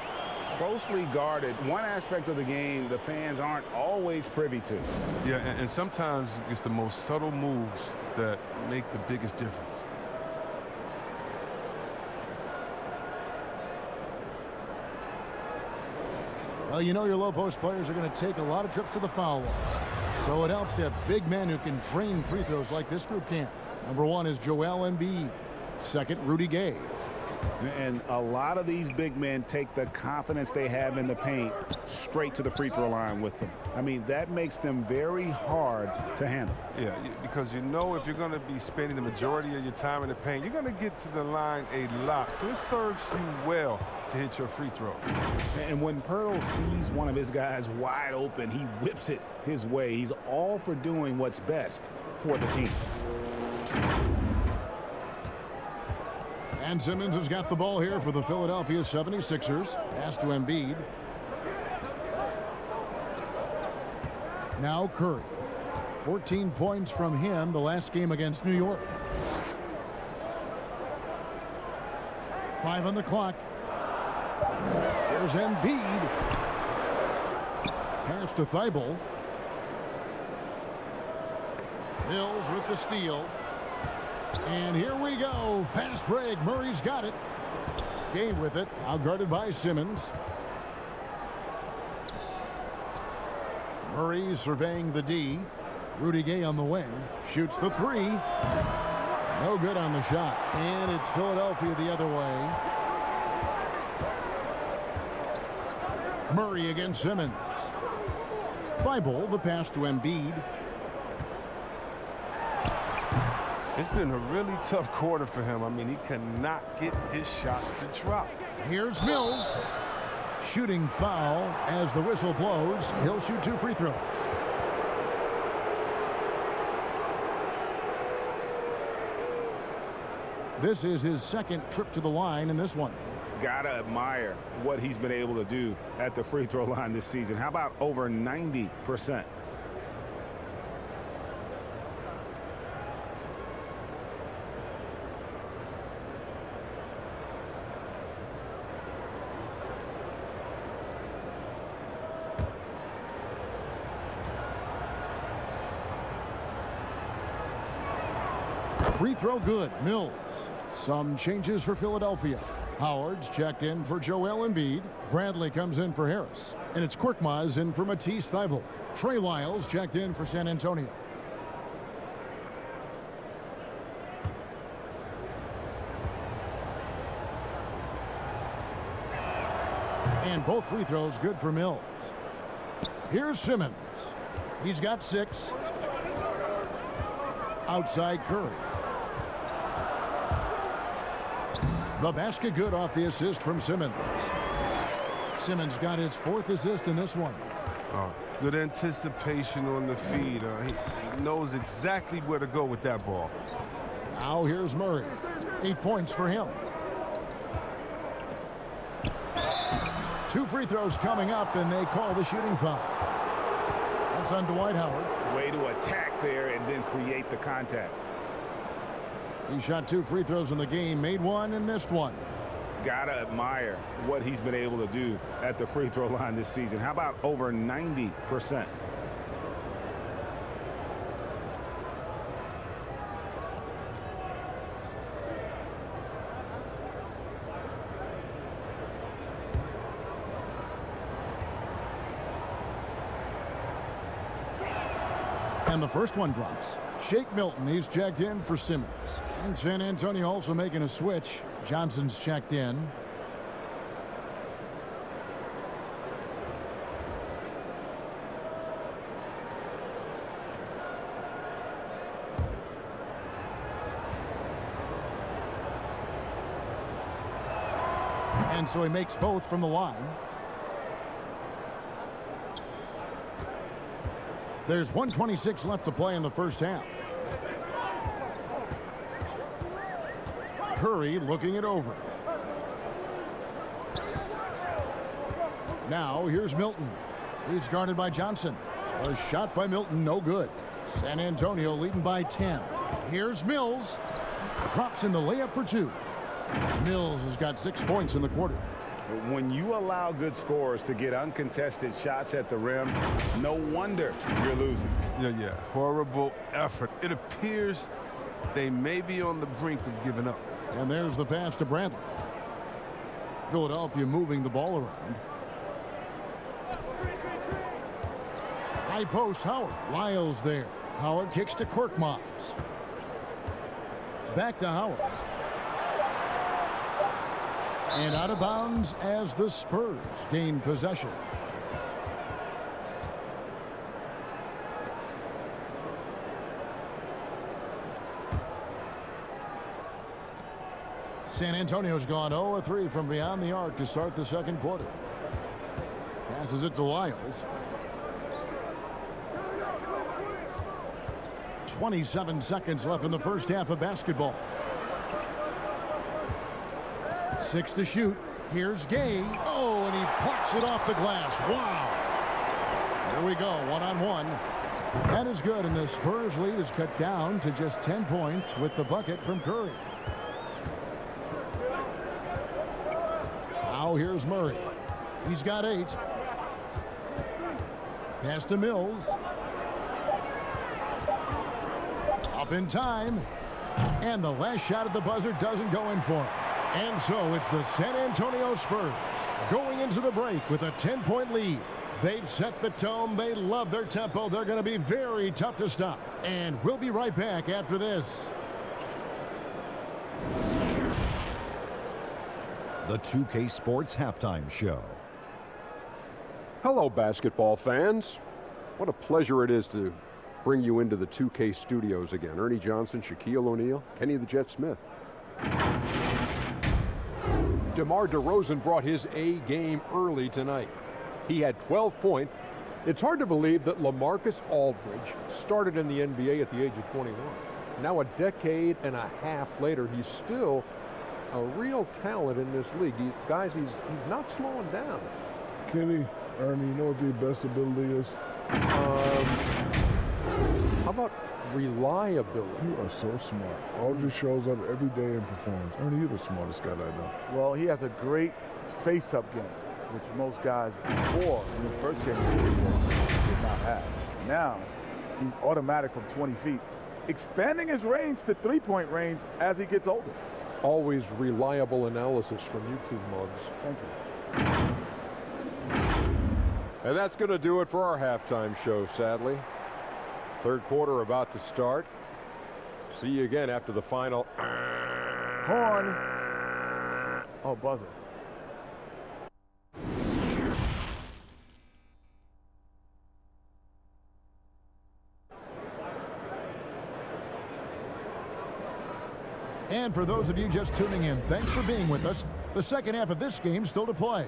closely guarded. One aspect of the game the fans aren't always privy to. Yeah, and, and sometimes it's the most subtle moves that make the biggest difference. Well, you know your low post players are going to take a lot of trips to the foul wall. So it helps to have big men who can drain free throws like this group can. Number one is Joel Embiid. Second, Rudy Gay. And a lot of these big men take the confidence they have in the paint straight to the free throw line with them. I mean, that makes them very hard to handle. Yeah, because you know if you're going to be spending the majority of your time in the paint, you're going to get to the line a lot. So it serves you well to hit your free throw. And when Poeltl sees one of his guys wide open, he whips it his way. He's all for doing what's best for the team. And Simmons has got the ball here for the Philadelphia 76ers. Pass to Embiid. Now Curry. 14 points from him the last game against New York. Five on the clock. There's Embiid. Pass to Thybulle. Mills with the steal. And here we go. Fast break. Murray's got it. Gained with it. Out guarded by Simmons. Murray surveying the D. Rudy Gay on the wing. Shoots the three. No good on the shot. And it's Philadelphia the other way. Murray against Simmons. Thybulle, the pass to Embiid. It's been a really tough quarter for him. I mean, he cannot get his shots to drop. Here's Mills. Shooting foul as the whistle blows. He'll shoot two free throws. This is his second trip to the line in this one. Gotta admire what he's been able to do at the free throw line this season. How about over 90%? Throw good. Mills. Some changes for Philadelphia. Howard's checked in for Joel Embiid. Bradley comes in for Harris. And it's Korkmaz in for Matisse Thybulle. Trey Lyles checked in for San Antonio. And both free throws good for Mills. Here's Simmons. He's got six. Outside Curry. The basket good off the assist from Simmons. Simmons got his fourth assist in this one. Oh, good anticipation on the feed. Uh, he, he knows exactly where to go with that ball. Now here's Murray. Eight points for him. Two free throws coming up, and they call the shooting foul. That's on Dwight Howard. Way to attack there and then create the contact. He shot two free throws in the game, made one and missed one. Gotta admire what he's been able to do at the free throw line this season. How about over 90%? And the first one drops. Shake Milton, he's checked in for Simmons. And San Antonio also making a switch. Johnson's checked in. And so he makes both from the line. There's 126 left to play in the first half. Curry looking it over. Now here's Milton. He's guarded by Johnson. A shot by Milton, no good. San Antonio leading by 10. Here's Mills. Drops in the layup for two. Mills has got six points in the quarter. When you allow good scorers to get uncontested shots at the rim, no wonder you're losing. Yeah, yeah. Horrible effort. It appears they may be on the brink of giving up. And there's the pass to Bradley. Philadelphia moving the ball around. High post Howard. Lyles there. Howard kicks to Korkmaz. Back to Howard. And out of bounds as the Spurs gain possession. San Antonio's gone 0-3 from beyond the arc to start the second quarter. Passes it to Lyles. 27 seconds left in the first half of basketball. Six to shoot. Here's Gay. Oh, and he plucks it off the glass. Wow. Here we go, one-on-one. -on -one. That is good, and the Spurs lead is cut down to just 10 points with the bucket from Curry. Now here's Murray. He's got eight. Pass to Mills. Up in time. And the last shot at the buzzer doesn't go in for him. And so it's the San Antonio Spurs going into the break with a 10-point lead. They've set the tone. They love their tempo. They're going to be very tough to stop. And we'll be right back after this. The 2K Sports Halftime Show. Hello, basketball fans. What a pleasure it is to bring you into the 2K studios again. Ernie Johnson, Shaquille O'Neal, Kenny the Jet Smith. DeMar DeRozan brought his A game early tonight. He had 12 points. It's hard to believe that LaMarcus Aldridge started in the NBA at the age of 21. Now a decade and a half later, he's still a real talent in this league. He, guys, he's he's not slowing down. Kenny, Ernie, you know what the best ability is? Um, how about reliability? You are so smart. Aldridge shows up every day and performs. Ernie, you're the smartest guy I know. Well, he has a great face-up game, which most guys before in the first game did not have. Now, he's automatic from 20 feet, expanding his range to three-point range as he gets older. Always reliable analysis from you two mugs. Thank you. And that's going to do it for our halftime show, sadly. Third quarter about to start. See you again after the final. Horn. Oh, buzzer. And for those of you just tuning in, thanks for being with us. The second half of this game still to play.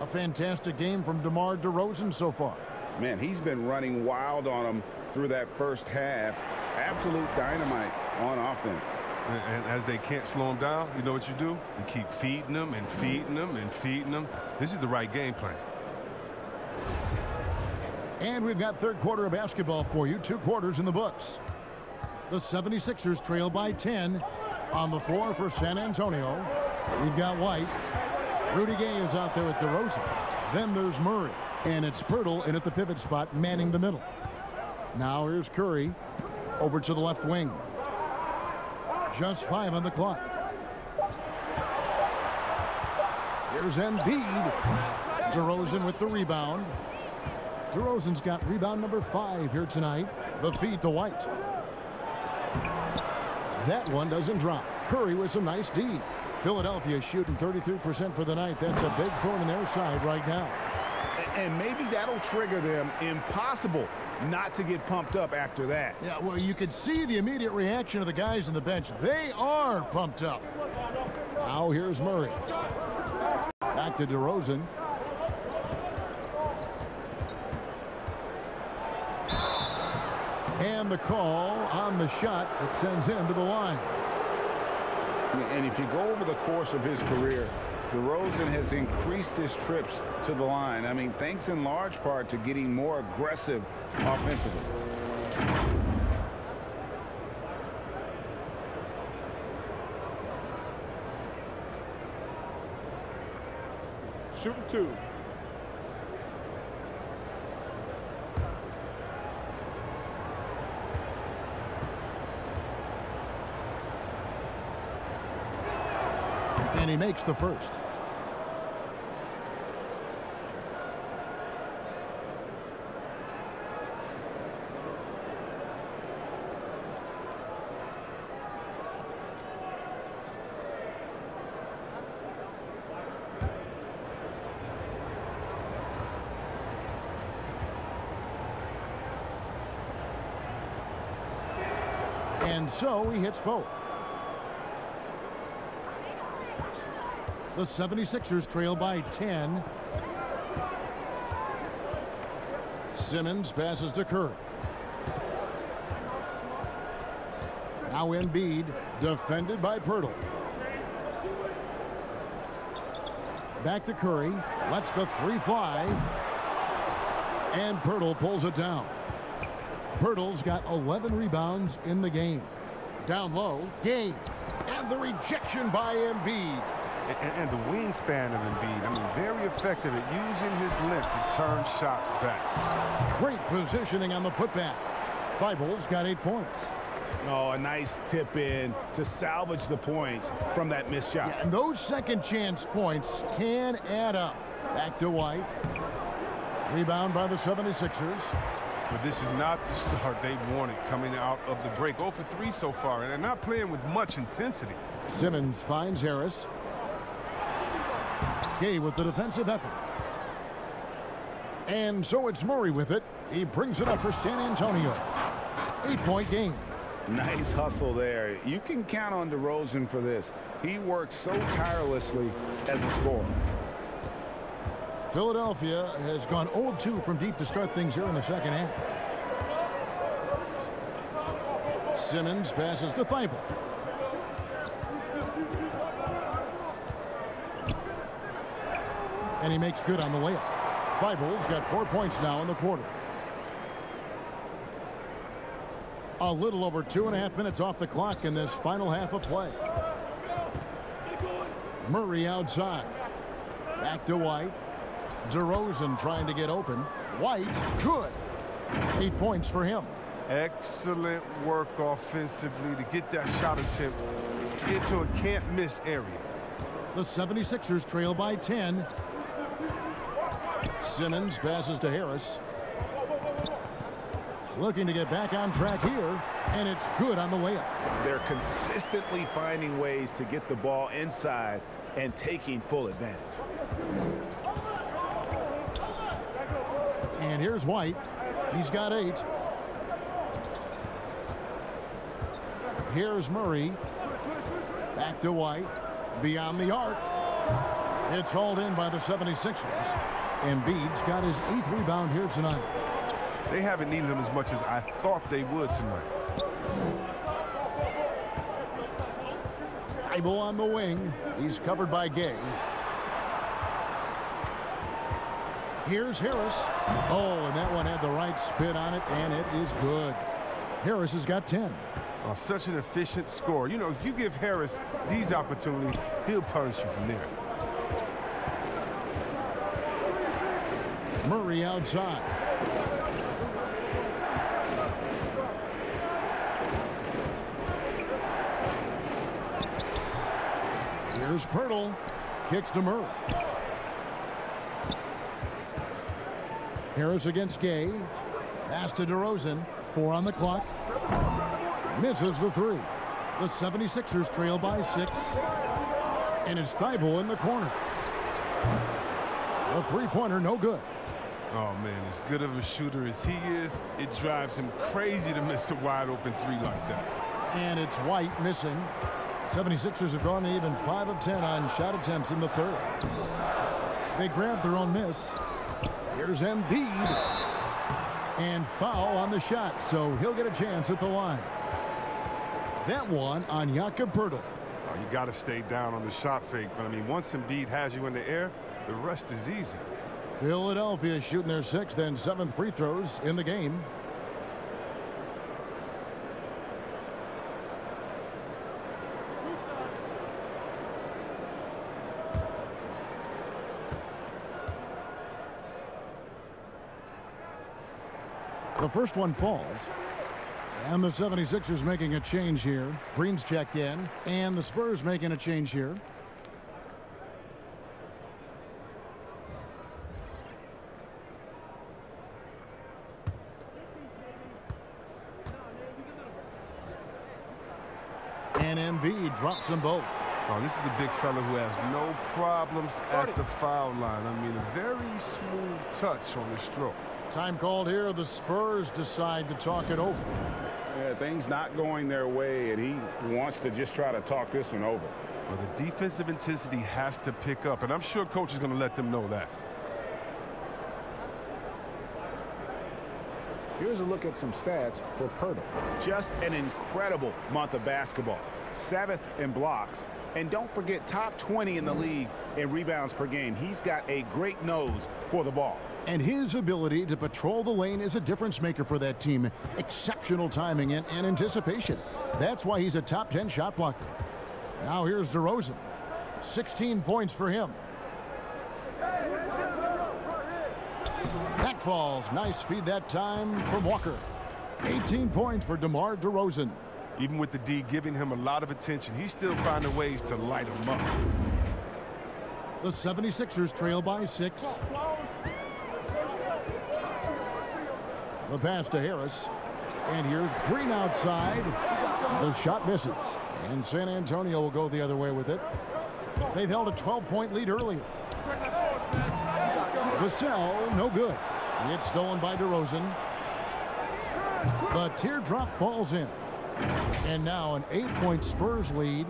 A fantastic game from DeMar DeRozan so far. Man, he's been running wild on them through that first half. Absolute dynamite on offense. And, and, as they can't slow him down, you know what you do? You keep feeding them and feeding them and feeding them. This is the right game plan. And we've got third quarter of basketball for you. Two quarters in the books. The 76ers trail by 10 on the floor for San Antonio. We've got White. Rudy Gay is out there with DeRozan. Then there's Murray. And it's Poeltl in at the pivot spot, manning the middle. Now here's Curry over to the left wing. Just five on the clock. Here's Embiid. DeRozan with the rebound. DeRozan's got rebound number five here tonight. The feed to White. That one doesn't drop. Curry with some nice D. Philadelphia shooting 33% for the night. That's a big thorn in their side right now. And maybe that'll trigger them. Impossible not to get pumped up after that. Yeah, well, you can see the immediate reaction of the guys on the bench. They are pumped up. Now here's Murray. Back to DeRozan. And the call on the shot that sends him to the line. And if you go over the course of his career, DeRozan has increased his trips to the line. I mean, thanks in large part to getting more aggressive offensively. Shooting two. And he makes the first. And so he hits both. The 76ers trail by 10. Simmons passes to Curry. Now Embiid, defended by Poeltl. Back to Curry, lets the three fly. And Poeltl pulls it down. Poeltl's got 11 rebounds in the game. Down low, game. And the rejection by Embiid. And, and, the wingspan of Embiid, I mean, very effective at using his length to turn shots back. Great positioning on the putback. Thybulle got eight points. Oh, a nice tip in to salvage the points from that missed shot. Yeah, and those second chance points can add up. Back to White. Rebound by the 76ers. But this is not the start they wanted coming out of the break. 0 for 3 so far, and they're not playing with much intensity. Simmons finds Harris. Gay with the defensive effort. And so it's Murray with it. He brings it up for San Antonio. Eight-point game. Nice hustle there. You can count on DeRozan for this. He works so tirelessly as a scorer. Philadelphia has gone 0 of 2 from deep to start things here in the second half. Simmons passes to Thybulle. And he makes good on the layup. Thybulle's got four points now in the quarter. A little over two and a half minutes off the clock in this final half of play. Murray outside. Back to White. DeRozan trying to get open. White, good. Eight points for him. Excellent work offensively to get that shot attempt into a can't-miss area. The 76ers trail by 10. Simmons passes to Harris. Looking to get back on track here, and it's good on the layup. They're consistently finding ways to get the ball inside and taking full advantage. And here's White. He's got eight. Here's Murray. Back to White. Beyond the arc. It's hauled in by the 76ers. Embiid's got his eighth rebound here tonight. They haven't needed him as much as I thought they would tonight. Thybulle on the wing. He's covered by Gay. Here's Harris. Oh, and that one had the right spin on it, and it is good. Harris has got 10. Oh, such an efficient score. You know, if you give Harris these opportunities, he'll punish you from there. Murray outside. Here's Poeltl. Kicks to Murray. Harris against Gay. Pass to DeRozan. Four on the clock. Misses the three. The 76ers trail by six. And it's Thybulle in the corner. The three-pointer no good. Oh, man, as good of a shooter as he is, it drives him crazy to miss a wide-open three like that. And it's White missing. 76ers have gone even 5 of 10 on shot attempts in the third. They grab their own miss. Here's Embiid. And foul on the shot, so he'll get a chance at the line. That one on Jakob Poeltl. Oh, you got to stay down on the shot fake. But, I mean, once Embiid has you in the air, the rest is easy. Philadelphia shooting their sixth and seventh free throws in the game. The first one falls. And the 76ers making a change here. Green's checked in. And the Spurs making a change here. And Embiid drops them both. Oh, this is a big fella who has no problems at the foul line. I mean, a very smooth touch on the stroke. Time called here. The Spurs decide to talk it over. Yeah, things not going their way, and he wants to just try to talk this one over. Well, the defensive intensity has to pick up, and I'm sure coach is going to let them know that. Here's a look at some stats for Poeltl. Just an incredible month of basketball. Seventh in blocks. And don't forget, top 20 in the league in rebounds per game. He's got a great nose for the ball. And his ability to patrol the lane is a difference maker for that team. Exceptional timing and, and anticipation. That's why he's a top 10 shot blocker. Now here's DeRozan. 16 points for him. That falls. Nice feed that time from Walker. 18 points for DeMar DeRozan. Even with the D giving him a lot of attention, he's still finding ways to light him up. The 76ers trail by six. The pass to Harris. And here's Green outside. The shot misses. And San Antonio will go the other way with it. They've held a 12-point lead earlier. Vassell, no good. It's stolen by DeRozan. The teardrop falls in. And now an eight-point Spurs lead.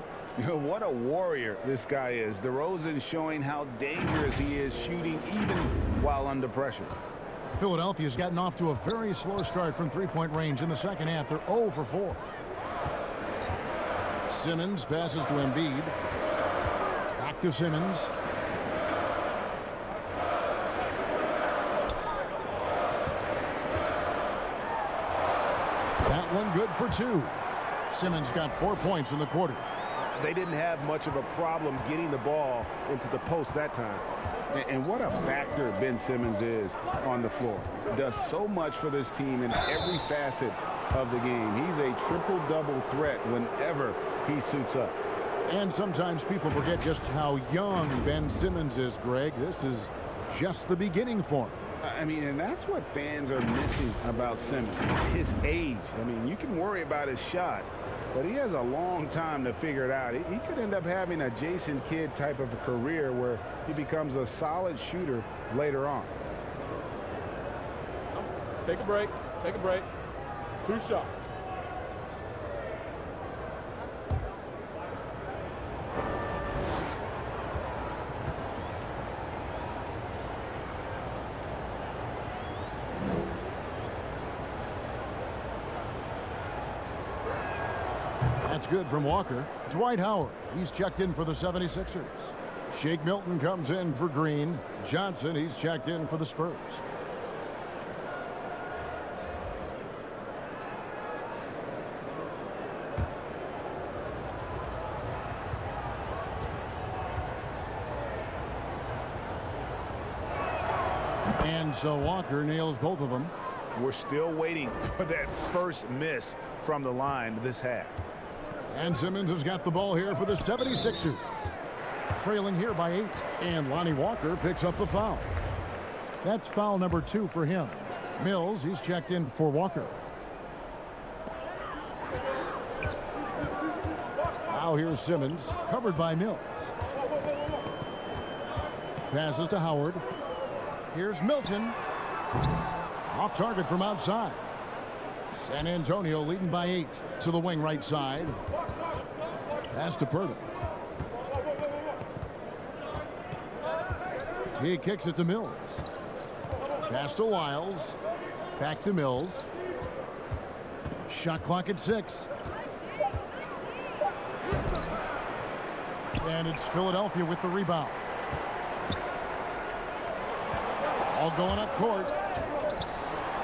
what a warrior this guy is. DeRozan showing how dangerous he is shooting even while under pressure. Philadelphia's gotten off to a very slow start from three-point range in the second half. They're 0 for 4. Simmons passes to Embiid. Back to Simmons. That one good for two. Simmons got four points in the quarter. They didn't have much of a problem getting the ball into the post that time. And what a factor Ben Simmons is on the floor. Does so much for this team in every facet of the game. He's a triple-double threat whenever he suits up. And sometimes people forget just how young Ben Simmons is, Greg. This is just the beginning for him. I mean, and that's what fans are missing about Simmons, his age. I mean, you can worry about his shot, but he has a long time to figure it out. He could end up having a Jason Kidd type of a career where he becomes a solid shooter later on. Take a break. Take a break. Two shots. That's good from Walker. Dwight Howard, he's checked in for the 76ers. Shake Milton comes in for Green. Johnson, he's checked in for the Spurs. And so Walker nails both of them. We're still waiting for that first miss from the line this half. And Simmons has got the ball here for the 76ers. Trailing here by eight. And Lonnie Walker picks up the foul. That's foul number two for him. Mills, he's checked in for Walker. Now here's Simmons, covered by Mills. Passes to Howard. Here's Milton. Off target from outside. San Antonio leading by eight to the wing right side. Pass to Poeltl. He kicks it to Mills. Pass to Lyles. Back to Mills. Shot clock at six. And it's Philadelphia with the rebound. All going up court.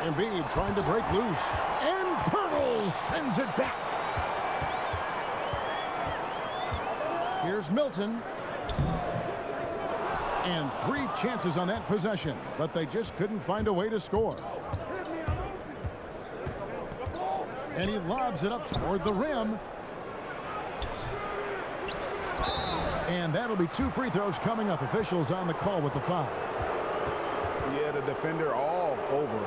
Embiid trying to break loose. And Poeltl sends it back. Here's Milton. And three chances on that possession, but they just couldn't find a way to score. And he lobs it up toward the rim. And that'll be two free throws coming up. Officials on the call with the foul. Yeah, the defender all over.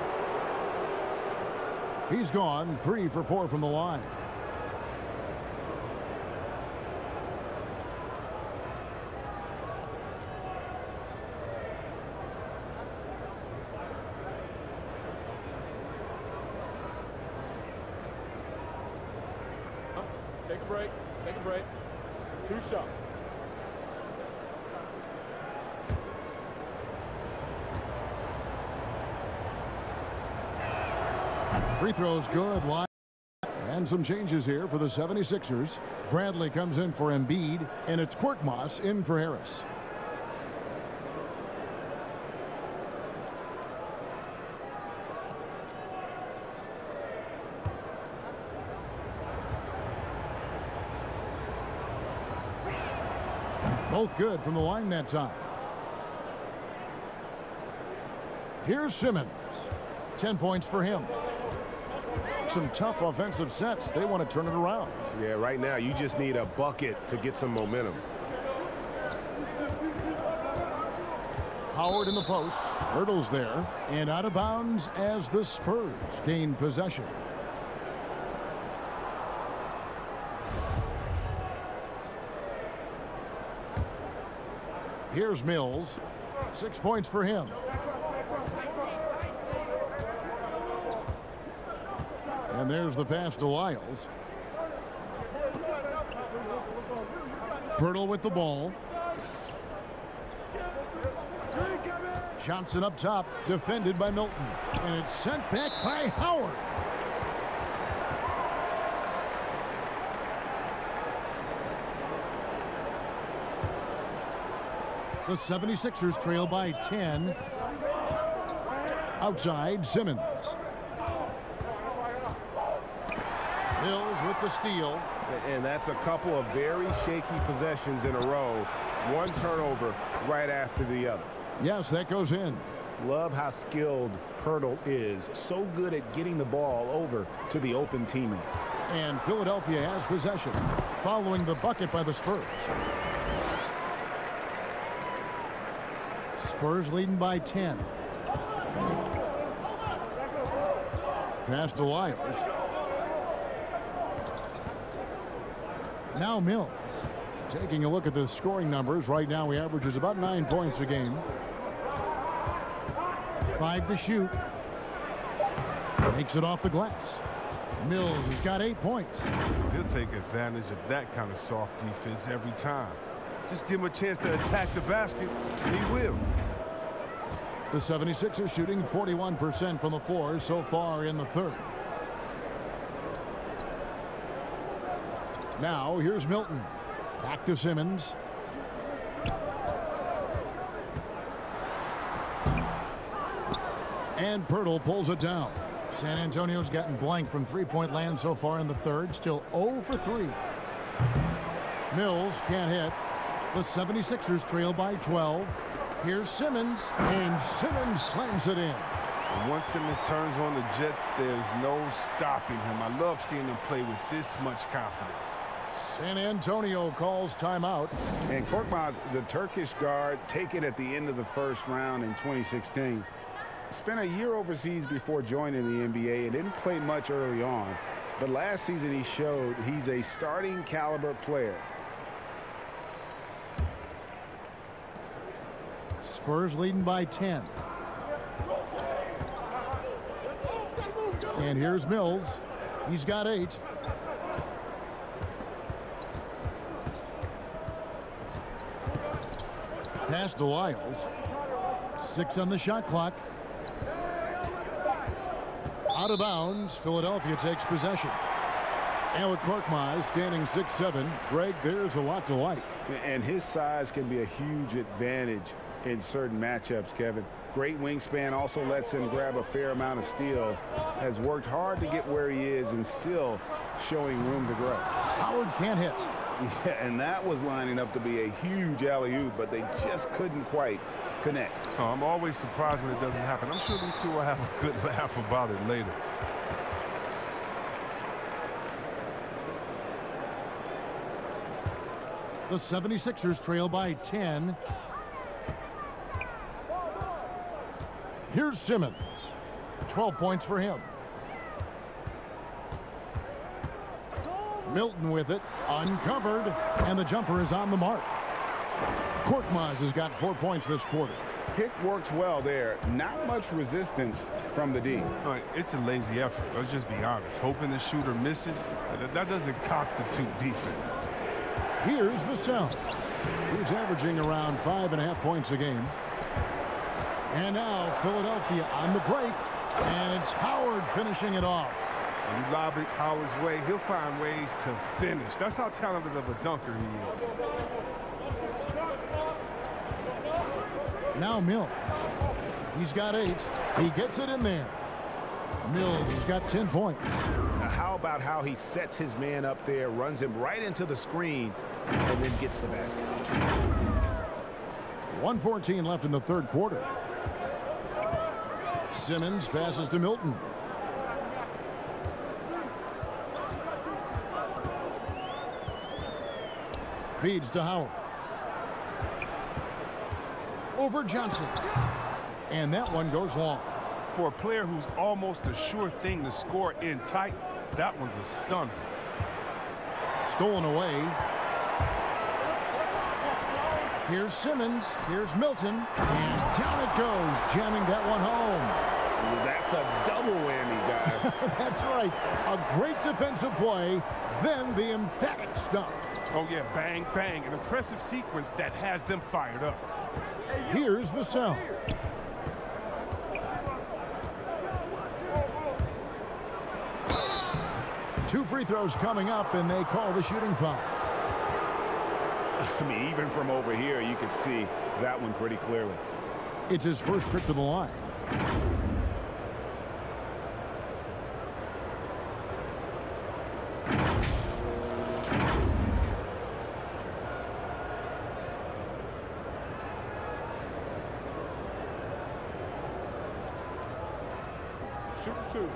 He's gone three for four from the line. Take a break. Take a break. Two shots. Free throws good. Line. And some changes here for the 76ers. Bradley comes in for Embiid, and it's Korkmaz in for Harris. Both good from the line that time. Here's Simmons. 10 points for him. Some tough offensive sets. They want to turn it around. Yeah, right now you just need a bucket to get some momentum. Howard in the post. Hurdles there. And out of bounds as the Spurs gain possession. Here's Mills. Six points for him. And there's the pass to Lyles. Poeltl with the ball. Johnson up top, defended by Milton. And it's sent back by Howard. The 76ers trail by 10. Outside, Simmons. Mills with the steal. And that's a couple of very shaky possessions in a row. One turnover right after the other. Yes, that goes in. Love how skilled Poeltl is. So good at getting the ball over to the open teammate. And Philadelphia has possession following the bucket by the Spurs. Spurs leading by 10. Pass to Lyles. Now Mills. Taking a look at the scoring numbers. Right now he averages about nine points a game. Five to shoot. Makes it off the glass. Mills has got eight points. He'll take advantage of that kind of soft defense every time. Just give him a chance to attack the basket, and he will. The 76ers shooting 41% from the floor so far in the third. Now here's Milton. Back to Simmons. And Poeltl pulls it down. San Antonio's gotten blank from three-point land so far in the third. Still 0 for 3. Mills can't hit. The 76ers trail by 12. Here's Simmons, and Simmons slams it in. Once Simmons turns on the Jets, there's no stopping him. I love seeing him play with this much confidence. San Antonio calls timeout. And Korkmaz, the Turkish guard, take it at the end of the first round in 2016. Spent a year overseas before joining the NBA and didn't play much early on. But last season he showed he's a starting caliber player. Spurs leading by 10. And here's Mills. He's got eight. Pass to Lyles. Six on the shot clock. Out of bounds. Philadelphia takes possession. And with Korkmaz standing 6'7", Greg, there's a lot to like. And his size can be a huge advantage in certain matchups, Kevin. Great wingspan also lets him grab a fair amount of steals. Has worked hard to get where he is and still showing room to grow. Howard can't hit. Yeah, and that was lining up to be a huge alley-oop, but they just couldn't quite connect. Oh, I'm always surprised when it doesn't happen. I'm sure these two will have a good laugh about it later. The 76ers trail by 10. Here's Simmons. 12 points for him. Milton with it, uncovered, and the jumper is on the mark. Korkmaz has got four points this quarter. Pick works well there. Not much resistance from the D. Right, it's a lazy effort. Let's just be honest. Hoping the shooter misses, that doesn't constitute defense. Here's Vassell. He's averaging around five and a half points a game. And now Philadelphia on the break. And it's Howard finishing it off. When you lob it Howard's way, he'll find ways to finish. That's how talented of a dunker he is. Now Mills. He's got eight. He gets it in there. Mills has got 10 points. Now how about how he sets his man up there, runs him right into the screen, and then gets the basket. 114 left in the third quarter. Simmons passes to Milton. Feeds to Howard. Over Johnson. And that one goes long. For a player who's almost a sure thing to score in tight, that one's a stunner. Stolen away. Here's Simmons. Here's Milton. And down it goes, jamming that one home. That's a double whammy, guys. That's right. A great defensive play, then the emphatic stuff. Oh, yeah, bang, bang. An impressive sequence that has them fired up. Here's Vassell. Two free throws coming up, and they call the shooting foul. I mean, even from over here, you can see that one pretty clearly. It's his first trip to the line. Shoot two.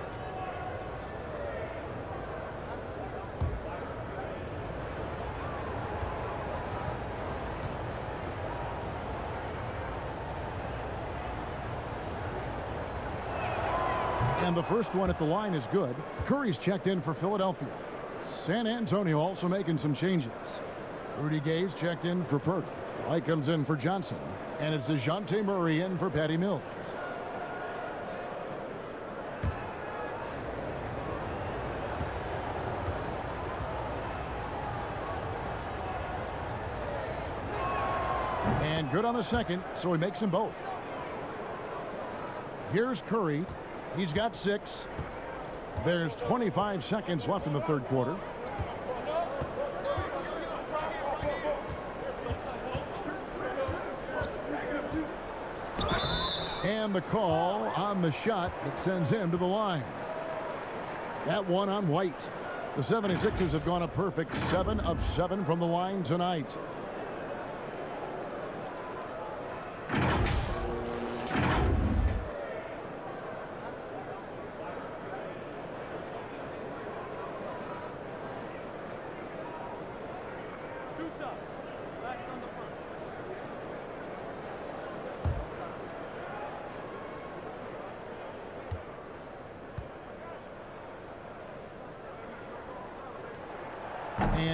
And the first one at the line is good. Curry's checked in for Philadelphia. San Antonio also making some changes. Rudy Gay's checked in for Poeltl. Light comes in for Johnson. And it's Dejounte Murray in for Patty Mills. And good on the second, so he makes them both. Here's Curry. He's got six. There's 25 seconds left in the third quarter. And the call on the shot that sends him to the line. That one on White. The 76ers have gone a perfect 7 of 7 from the line tonight.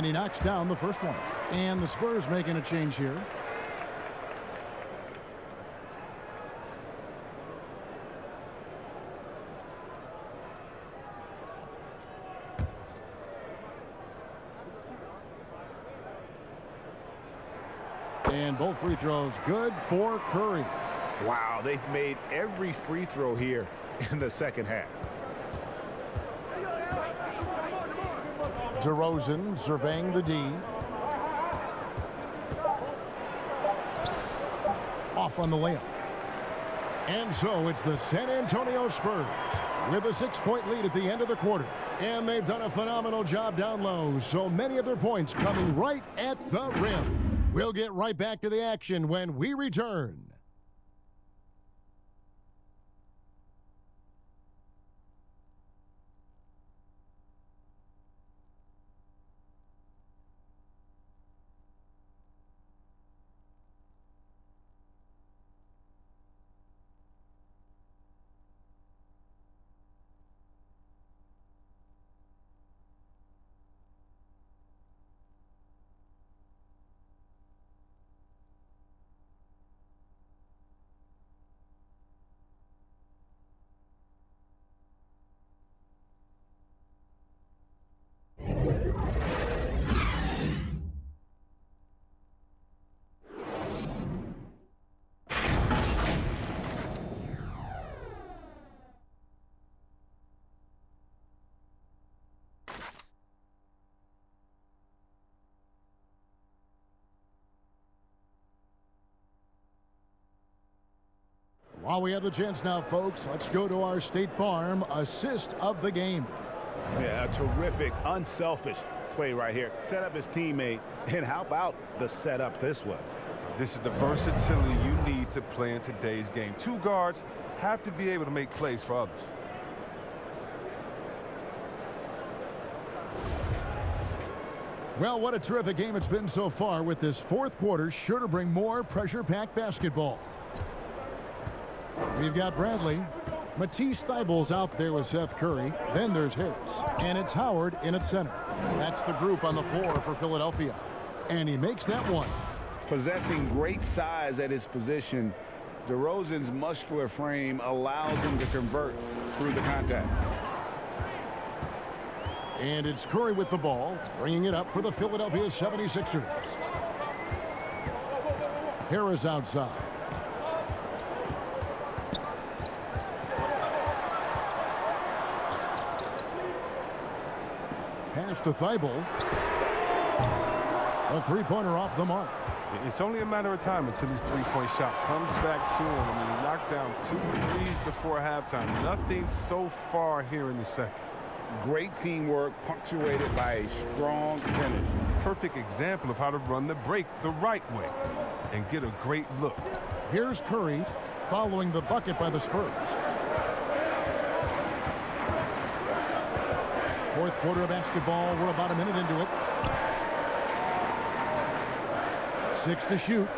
And he knocks down the first one. And the Spurs making a change here. And both free throws good for Curry. Wow, they've made every free throw here in the second half. DeRozan surveying the D. Off on the layup. And so it's the San Antonio Spurs with a six-point lead at the end of the quarter. And they've done a phenomenal job down low, so many of their points coming right at the rim. We'll get right back to the action when we return. While we have the chance now, folks, let's go to our State Farm assist of the game. Yeah, a terrific, unselfish play right here. Set up his teammate, and how about the setup this was? This is the versatility you need to play in today's game. Two guards have to be able to make plays for others. Well, what a terrific game it's been so far with this fourth quarter sure to bring more pressure-packed basketball. We've got Bradley. Matisse Thybulle's out there with Seth Curry. Then there's Harris. And it's Howard in at center. That's the group on the floor for Philadelphia. And he makes that one. Possessing great size at his position, DeRozan's muscular frame allows him to convert through the contact. And it's Curry with the ball, bringing it up for the Philadelphia 76ers. Harris outside. Pass to Thybulle. A three-pointer off the mark. It's only a matter of time until his three-point shot comes back to him. I mean, he knocked down two threes before halftime. Nothing so far here in the second. Great teamwork punctuated by a strong finish. Perfect example of how to run the break the right way and get a great look. Here's Curry following the bucket by the Spurs. Fourth quarter of basketball. We're about a minute into it. Six to shoot.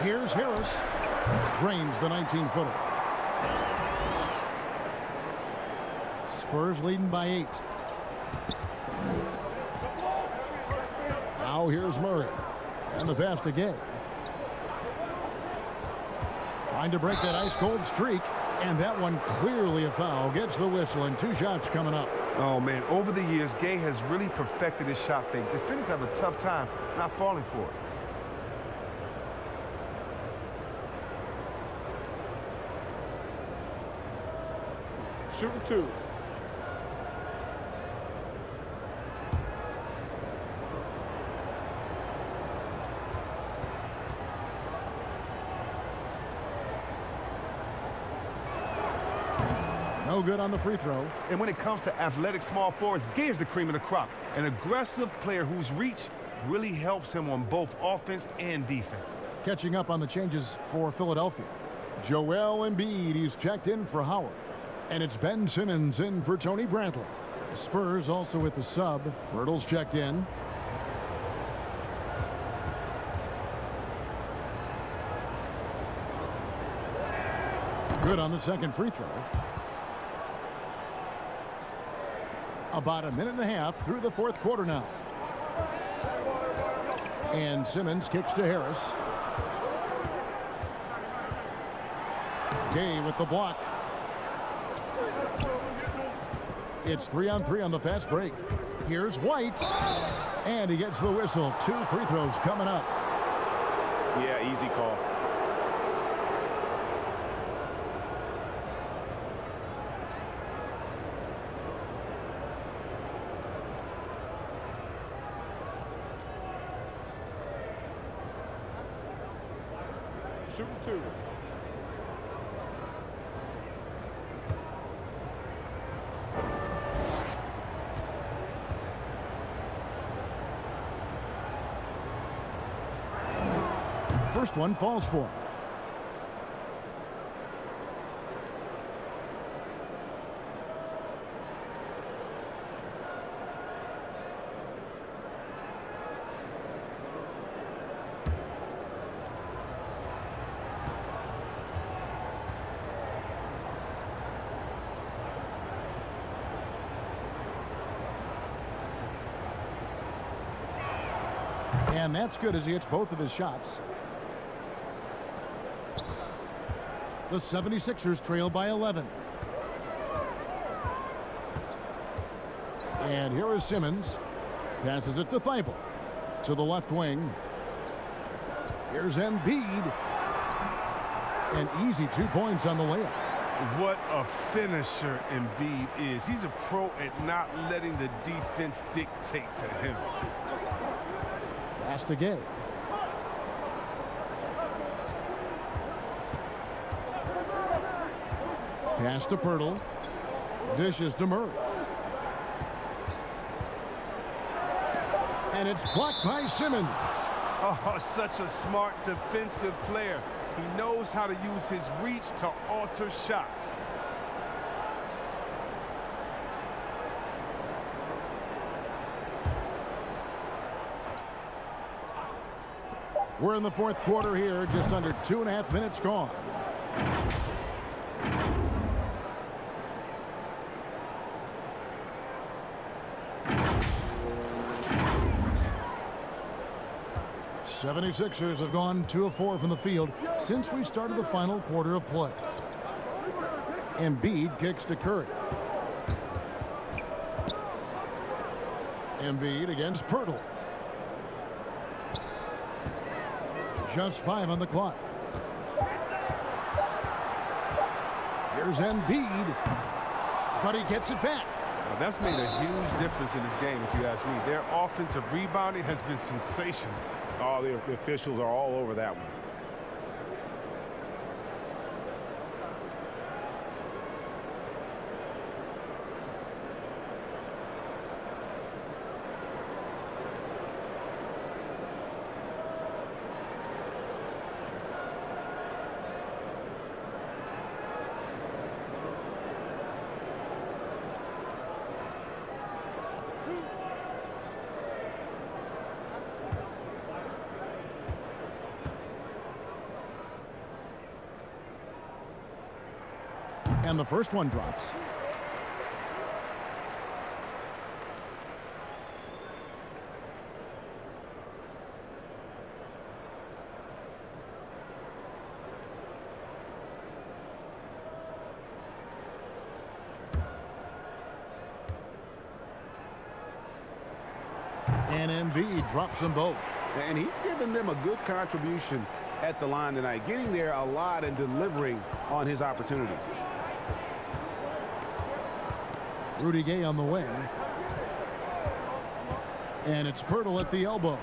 Here's Harris. Drains the 19-footer. Spurs leading by eight. Now here's Murray. And the pass to. Trying to break that ice-cold streak. And that one clearly a foul. Gets the whistle and two shots coming up. Oh, man, over the years, Gay has really perfected his shot fake. Defenders have a tough time not falling for it. Shooting two. No good on the free throw. And when it comes to athletic small forwards, Gay is the cream of the crop. An aggressive player whose reach really helps him on both offense and defense. Catching up on the changes for Philadelphia. Joel Embiid, he's checked in for Howard. And it's Ben Simmons in for Tony Bradley. The Spurs also with the sub. Poeltl's checked in. Good on the second free throw. About a minute and a half through the fourth quarter now. And Simmons kicks to Harris. Gay with the block. It's three on three on the fast break. Here's White. And he gets the whistle. Two free throws coming up. Yeah, easy call. shooting two. First one falls for. And that's good as he hits both of his shots. The 76ers trail by 11. And here is Simmons. Passes it to Thybulle. To the left wing. Here's Embiid. An easy two points on the layup. What a finisher Embiid is. He's a pro at not letting the defense dictate to him. Pass to Gay. Pass to Poeltl. Dishes to Murray. And it's blocked by Simmons. Oh, such a smart defensive player. He knows how to use his reach to alter shots. We're in the fourth quarter here, just under two and a half minutes gone. Seventy-sixers have gone two of four from the field since we started the final quarter of play. Embiid kicks to Curry. Embiid against Poeltl. Just five on the clock. Here's Embiid, but he gets it back. That's made a huge difference in this game, if you ask me. Their offensive rebounding has been sensational. All the officials are all over that one. And the first one drops. And Embiid drops them both. And he's given them a good contribution at the line tonight, getting there a lot and delivering on his opportunities. Rudy Gay on the wing. And it's Poeltl at the elbow.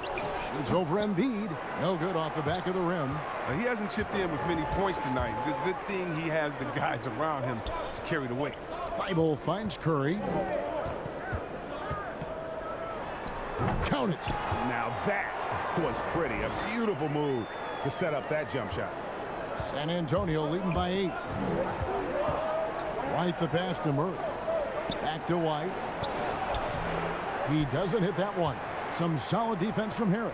Shoots over Embiid. No good off the back of the rim. Now, he hasn't chipped in with many points tonight. The good thing he has the guys around him to carry the weight. Thybulle finds Curry. Count it. Now that was pretty. A beautiful move to set up that jump shot. San Antonio leading by eight. White the pass to Murray. Back to White. He doesn't hit that one. Some solid defense from Harris.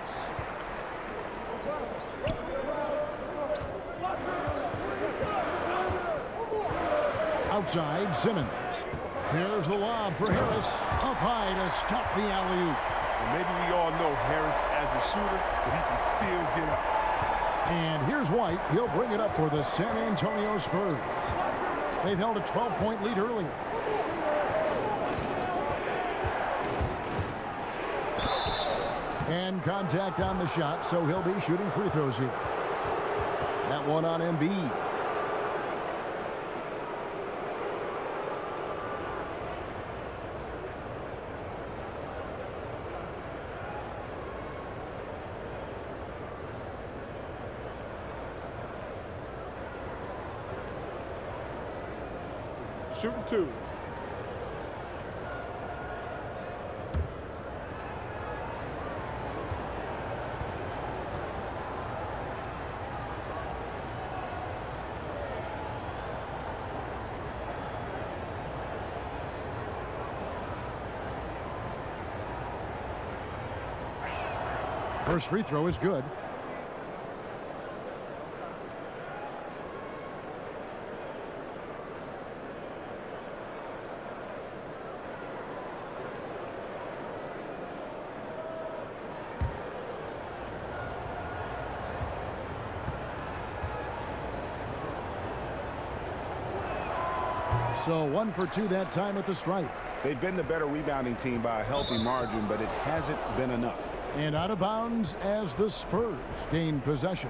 Outside, Simmons. Here's the lob for Harris. Up high to stop the alley-oop. And maybe we all know Harris as a shooter, but he can still get up. And here's White. He'll bring it up for the San Antonio Spurs. They've held a 12-point lead earlier. And contact on the shot, so he'll be shooting free throws here. That one on Embiid. Shooting two. First free throw is good. So one for two that time at the stripe. They've been the better rebounding team by a healthy margin, but it hasn't been enough. And out of bounds as the Spurs gain possession.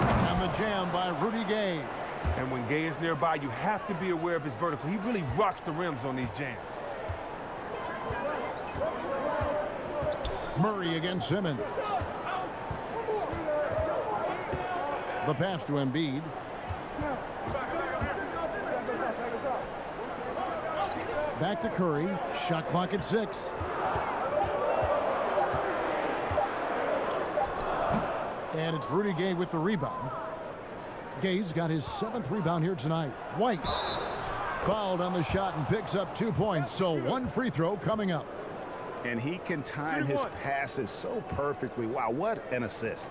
And the jam by Rudy Gay. And when Gay is nearby, you have to be aware of his vertical. He really rocks the rims on these jams. Murray against Simmons. The pass to Embiid. Back to Curry. Shot clock at six. And it's Rudy Gay with the rebound. Gay's got his seventh rebound here tonight. White fouled on the shot and picks up two points. So one free throw coming up. And he can time his passes so perfectly. Wow, what an assist.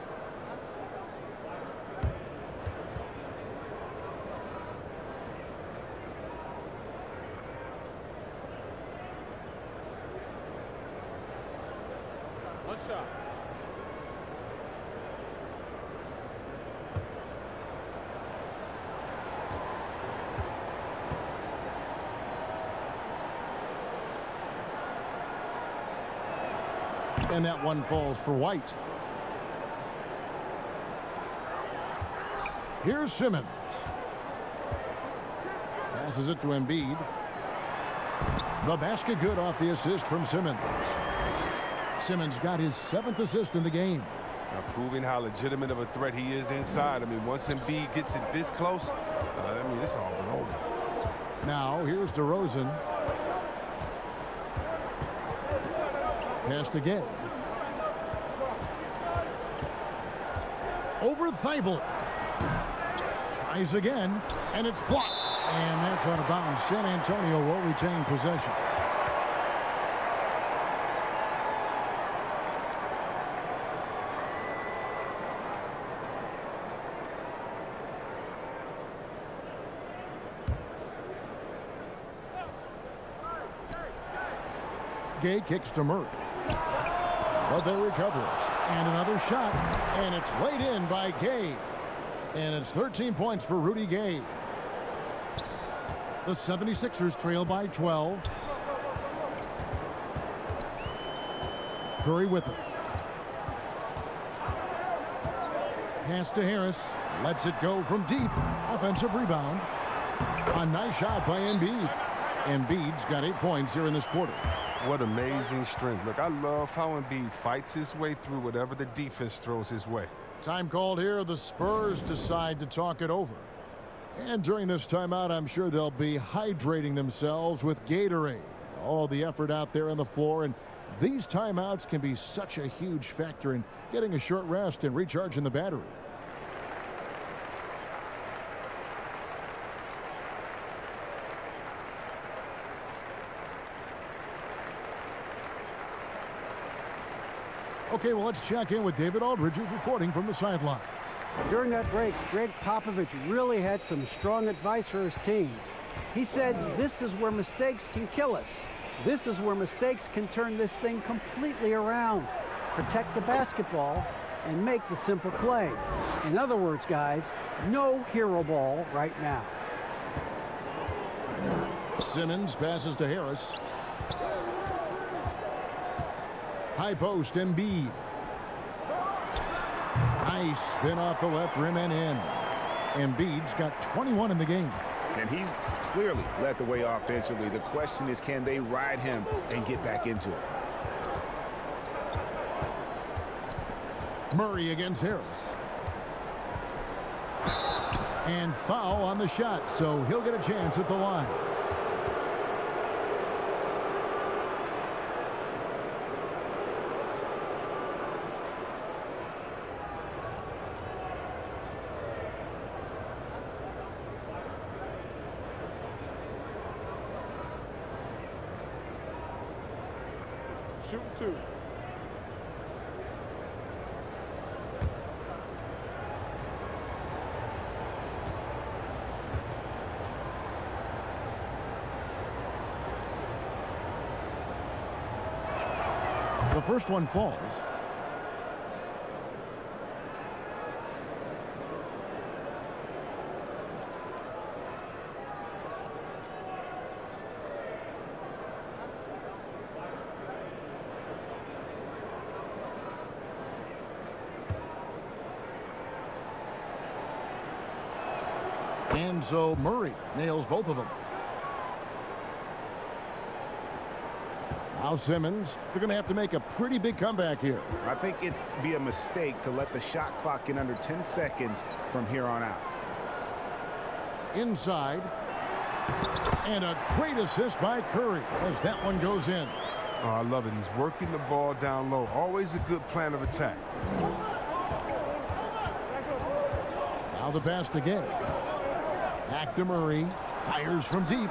And that one falls for White. Here's Simmons. Passes it to Embiid. The basket good off the assist from Simmons. Simmons got his seventh assist in the game. Now proving how legitimate of a threat he is inside. I mean, once Embiid gets it this close, uh, I mean, it's all been over. Now here's DeRozan. Pass to Gay. Over Thybulle. Tries again, and it's blocked. And that's out of bounds. San Antonio will retain possession. Gay kicks to Murray. But they recover it. And another shot. And it's laid in by Gay. And it's 13 points for Rudy Gay. The 76ers trail by 12. Curry with it. Pass to Harris. Lets it go from deep. Offensive rebound. A nice shot by Embiid. Embiid's got eight points here in this quarter. What amazing strength. Look, I love how Embiid fights his way through whatever the defense throws his way. Time called here. The Spurs decide to talk it over. And during this timeout, I'm sure they'll be hydrating themselves with Gatorade. All the effort out there on the floor. And these timeouts can be such a huge factor in getting a short rest and recharging the battery. Okay, well, let's check in with David Aldridge, who's reporting from the sidelines. During that break, Gregg Popovich really had some strong advice for his team. He said, this is where mistakes can kill us. This is where mistakes can turn this thing completely around. Protect the basketball and make the simple play. In other words, guys, no hero ball right now. Simmons passes to Harris. High post, Embiid. Nice spin off the left rim and in. Embiid's got 21 in the game. And he's clearly led the way offensively. The question is, can they ride him and get back into it? Murray against Harris. And foul on the shot, so he'll get a chance at the line. Shoot two. The first one falls. And so Murray nails both of them. Now Simmons, they're going to have to make a pretty big comeback here. I think it's be a mistake to let the shot clock in under 10 seconds from here on out. Inside. And a great assist by Curry as that one goes in. Oh, I love it. He's working the ball down low. Always a good plan of attack. Now the pass to Gay. Back to Murray. Fires from deep.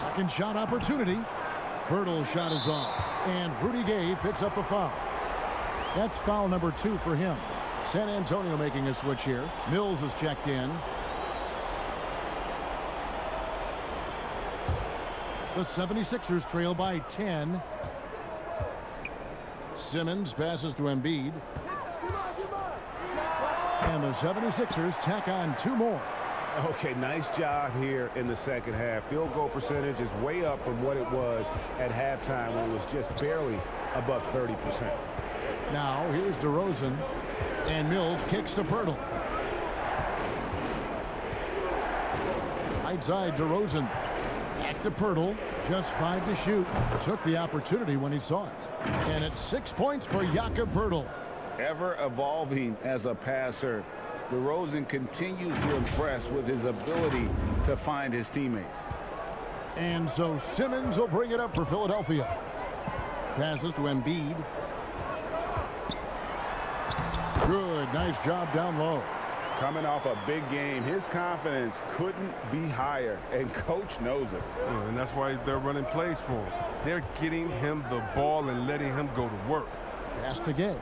Second shot opportunity. Poeltl's shot is off. And Rudy Gay picks up the foul. That's foul number two for him. San Antonio making a switch here. Mills is checked in. The 76ers trail by 10. Simmons passes to Embiid. And the 76ers tack on two more. Okay, nice job here in the second half. Field goal percentage is way up from what it was at halftime when it was just barely above 30%. Now here's DeRozan. And Mills kicks to Poeltl. Right side DeRozan. Back to Poeltl. Just five to shoot. Took the opportunity when he saw it. And it's six points for Jakob Poeltl. Ever evolving as a passer, DeRozan continues to impress with his ability to find his teammates. And so Simmons will bring it up for Philadelphia. Passes to Embiid. Good. Nice job down low. Coming off a big game, his confidence couldn't be higher, and coach knows it. Yeah, and that's why they're running plays for him. They're getting him the ball and letting him go to work. Pass to Gay.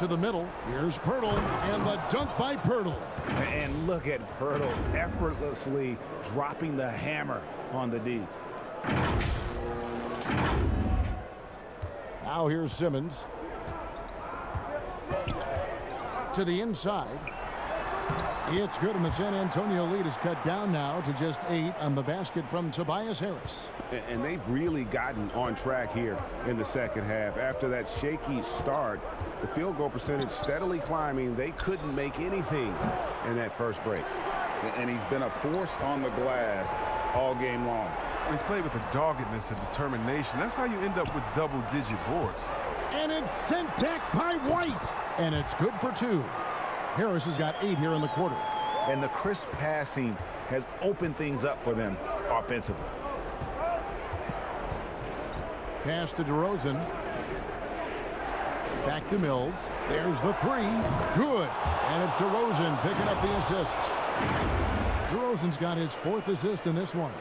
To the middle. Here's Poeltl, and the dunk by Poeltl. And look at Poeltl effortlessly dropping the hammer on the D. Now here's Simmons. To the inside. It's good, and the San Antonio lead is cut down now to just eight on the basket from Tobias Harris. And they've really gotten on track here in the second half. After that shaky start, the field goal percentage steadily climbing. They couldn't make anything in that first break. And he's been a force on the glass all game long. He's played with a doggedness and determination. That's how you end up with double-digit boards. And it's sent back by White. And it's good for two. Harris has got eight here in the quarter. And the crisp passing has opened things up for them offensively. Pass to DeRozan. Back to Mills. There's the three. Good. And it's DeRozan picking up the assist. DeRozan's got his fourth assist in this one.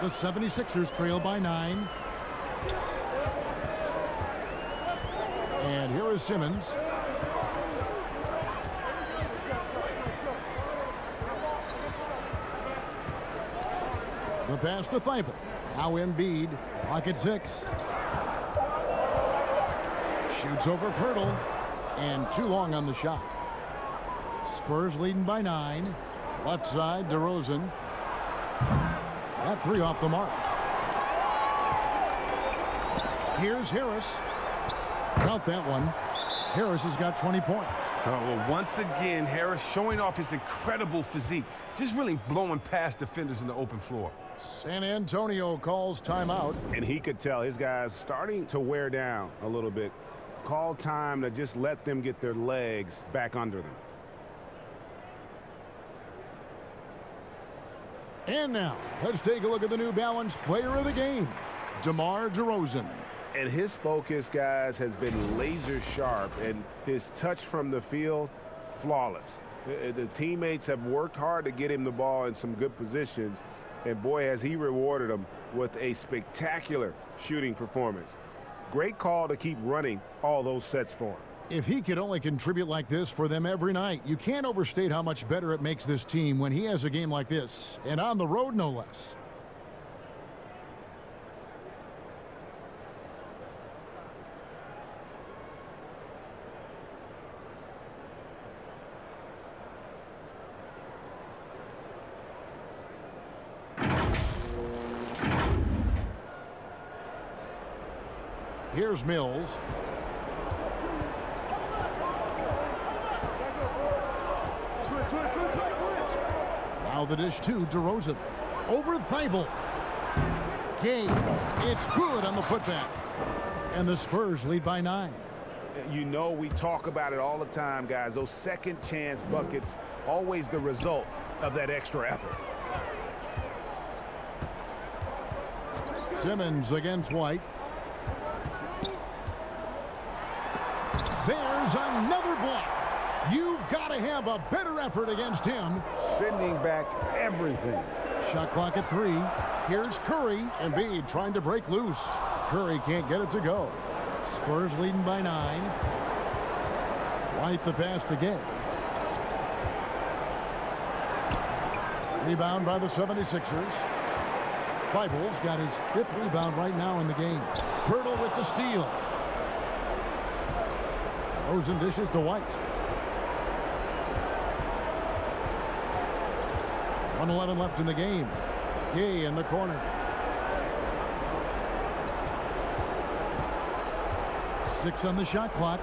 The 76ers trail by nine. And here is Simmons. The pass to Thybulle. Now Embiid. Pocket six. Shoots over Poeltl. And too long on the shot. Spurs leading by nine. Left side, DeRozan. That three off the mark. Here's Harris. Count that one. Harris has got 20 points. Oh, well, once again, Harris showing off his incredible physique. Just really blowing past defenders in the open floor. San Antonio calls timeout. And he could tell his guys starting to wear down a little bit. Call time to just let them get their legs back under them. And now, let's take a look at the New Balance player of the game, DeMar DeRozan. And his focus, guys, has been laser sharp, and his touch from the field, flawless. The, teammates have worked hard to get him the ball in some good positions, and boy, has he rewarded them with a spectacular shooting performance. Great call to keep running all those sets for him. If he could only contribute like this for them every night, you can't overstate how much better it makes this team when he has a game like this, and on the road no less. Here's Mills. Now the dish to DeRozan. Over Thybulle. Game. It's good on the putback. And the Spurs lead by nine. You know we talk about it all the time, guys. Those second chance buckets, always the result of that extra effort. Simmons against White. There's another block. You've got to have a better effort against him. Sending back everything. Shot clock at three. Here's Curry. and Embiid trying to break loose. Curry can't get it to go. Spurs leading by nine. White the pass to Gay. Rebound by the 76ers. Thybulle's got his fifth rebound right now in the game. Poeltl with the steal. Rosen dishes to White. 111 left in the game. Gay in the corner. Six on the shot clock.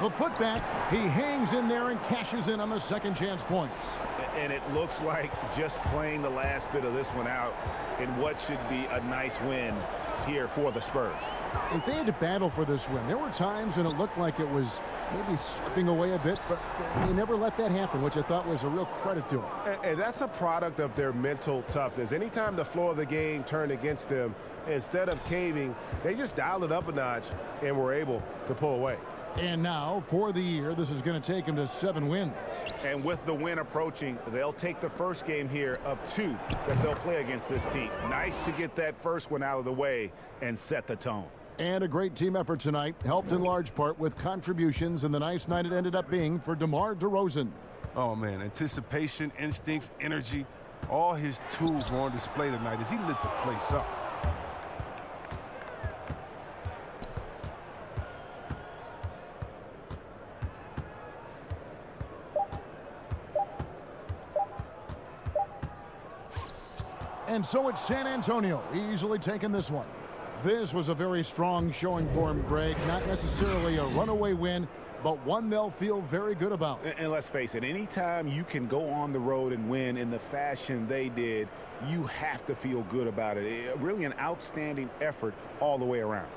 The putback. He hangs in there and cashes in on the second chance points. And it looks like just playing the last bit of this one out in what should be a nice win here for the Spurs. If they had to battle for this win, there were times when it looked like it was maybe slipping away a bit, but they never let that happen, which I thought was a real credit to them. And that's a product of their mental toughness. Anytime the floor of the game turned against them, instead of caving, they just dialed it up a notch and were able to pull away. And now, for the year, this is going to take them to seven wins. And with the win approaching, they'll take the first game here of two that they'll play against this team. Nice to get that first one out of the way and set the tone. And a great team effort tonight, helped in large part with contributions and the nice night it ended up being for DeMar DeRozan. Oh, man, anticipation, instincts, energy, all his tools were on display tonight as he lit the place up. And so it's San Antonio easily taking this one. This was a very strong showing for him, Greg. Not necessarily a runaway win, but one they'll feel very good about. And let's face it, anytime you can go on the road and win in the fashion they did, you have to feel good about it. Eh, really an outstanding effort all the way around.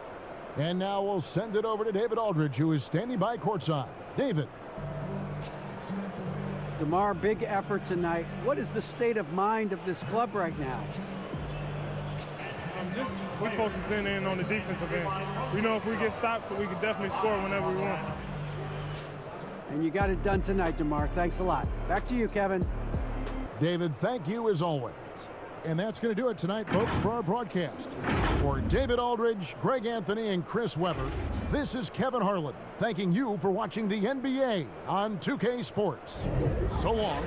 And now we'll send it over to David Aldridge, who is standing by courtside. David. DeMar, big effort tonight. What is the state of mind of this club right now? Um, just we focusing in on the defensive end. We know if we get stops, we can definitely score whenever we want. And you got it done tonight, DeMar. Thanks a lot. Back to you, Kevin. David, thank you as always. And that's going to do it tonight, folks, for our broadcast. For David Aldridge, Greg Anthony, and Chris Webber, this is Kevin Harlan thanking you for watching the NBA on 2K Sports. So long.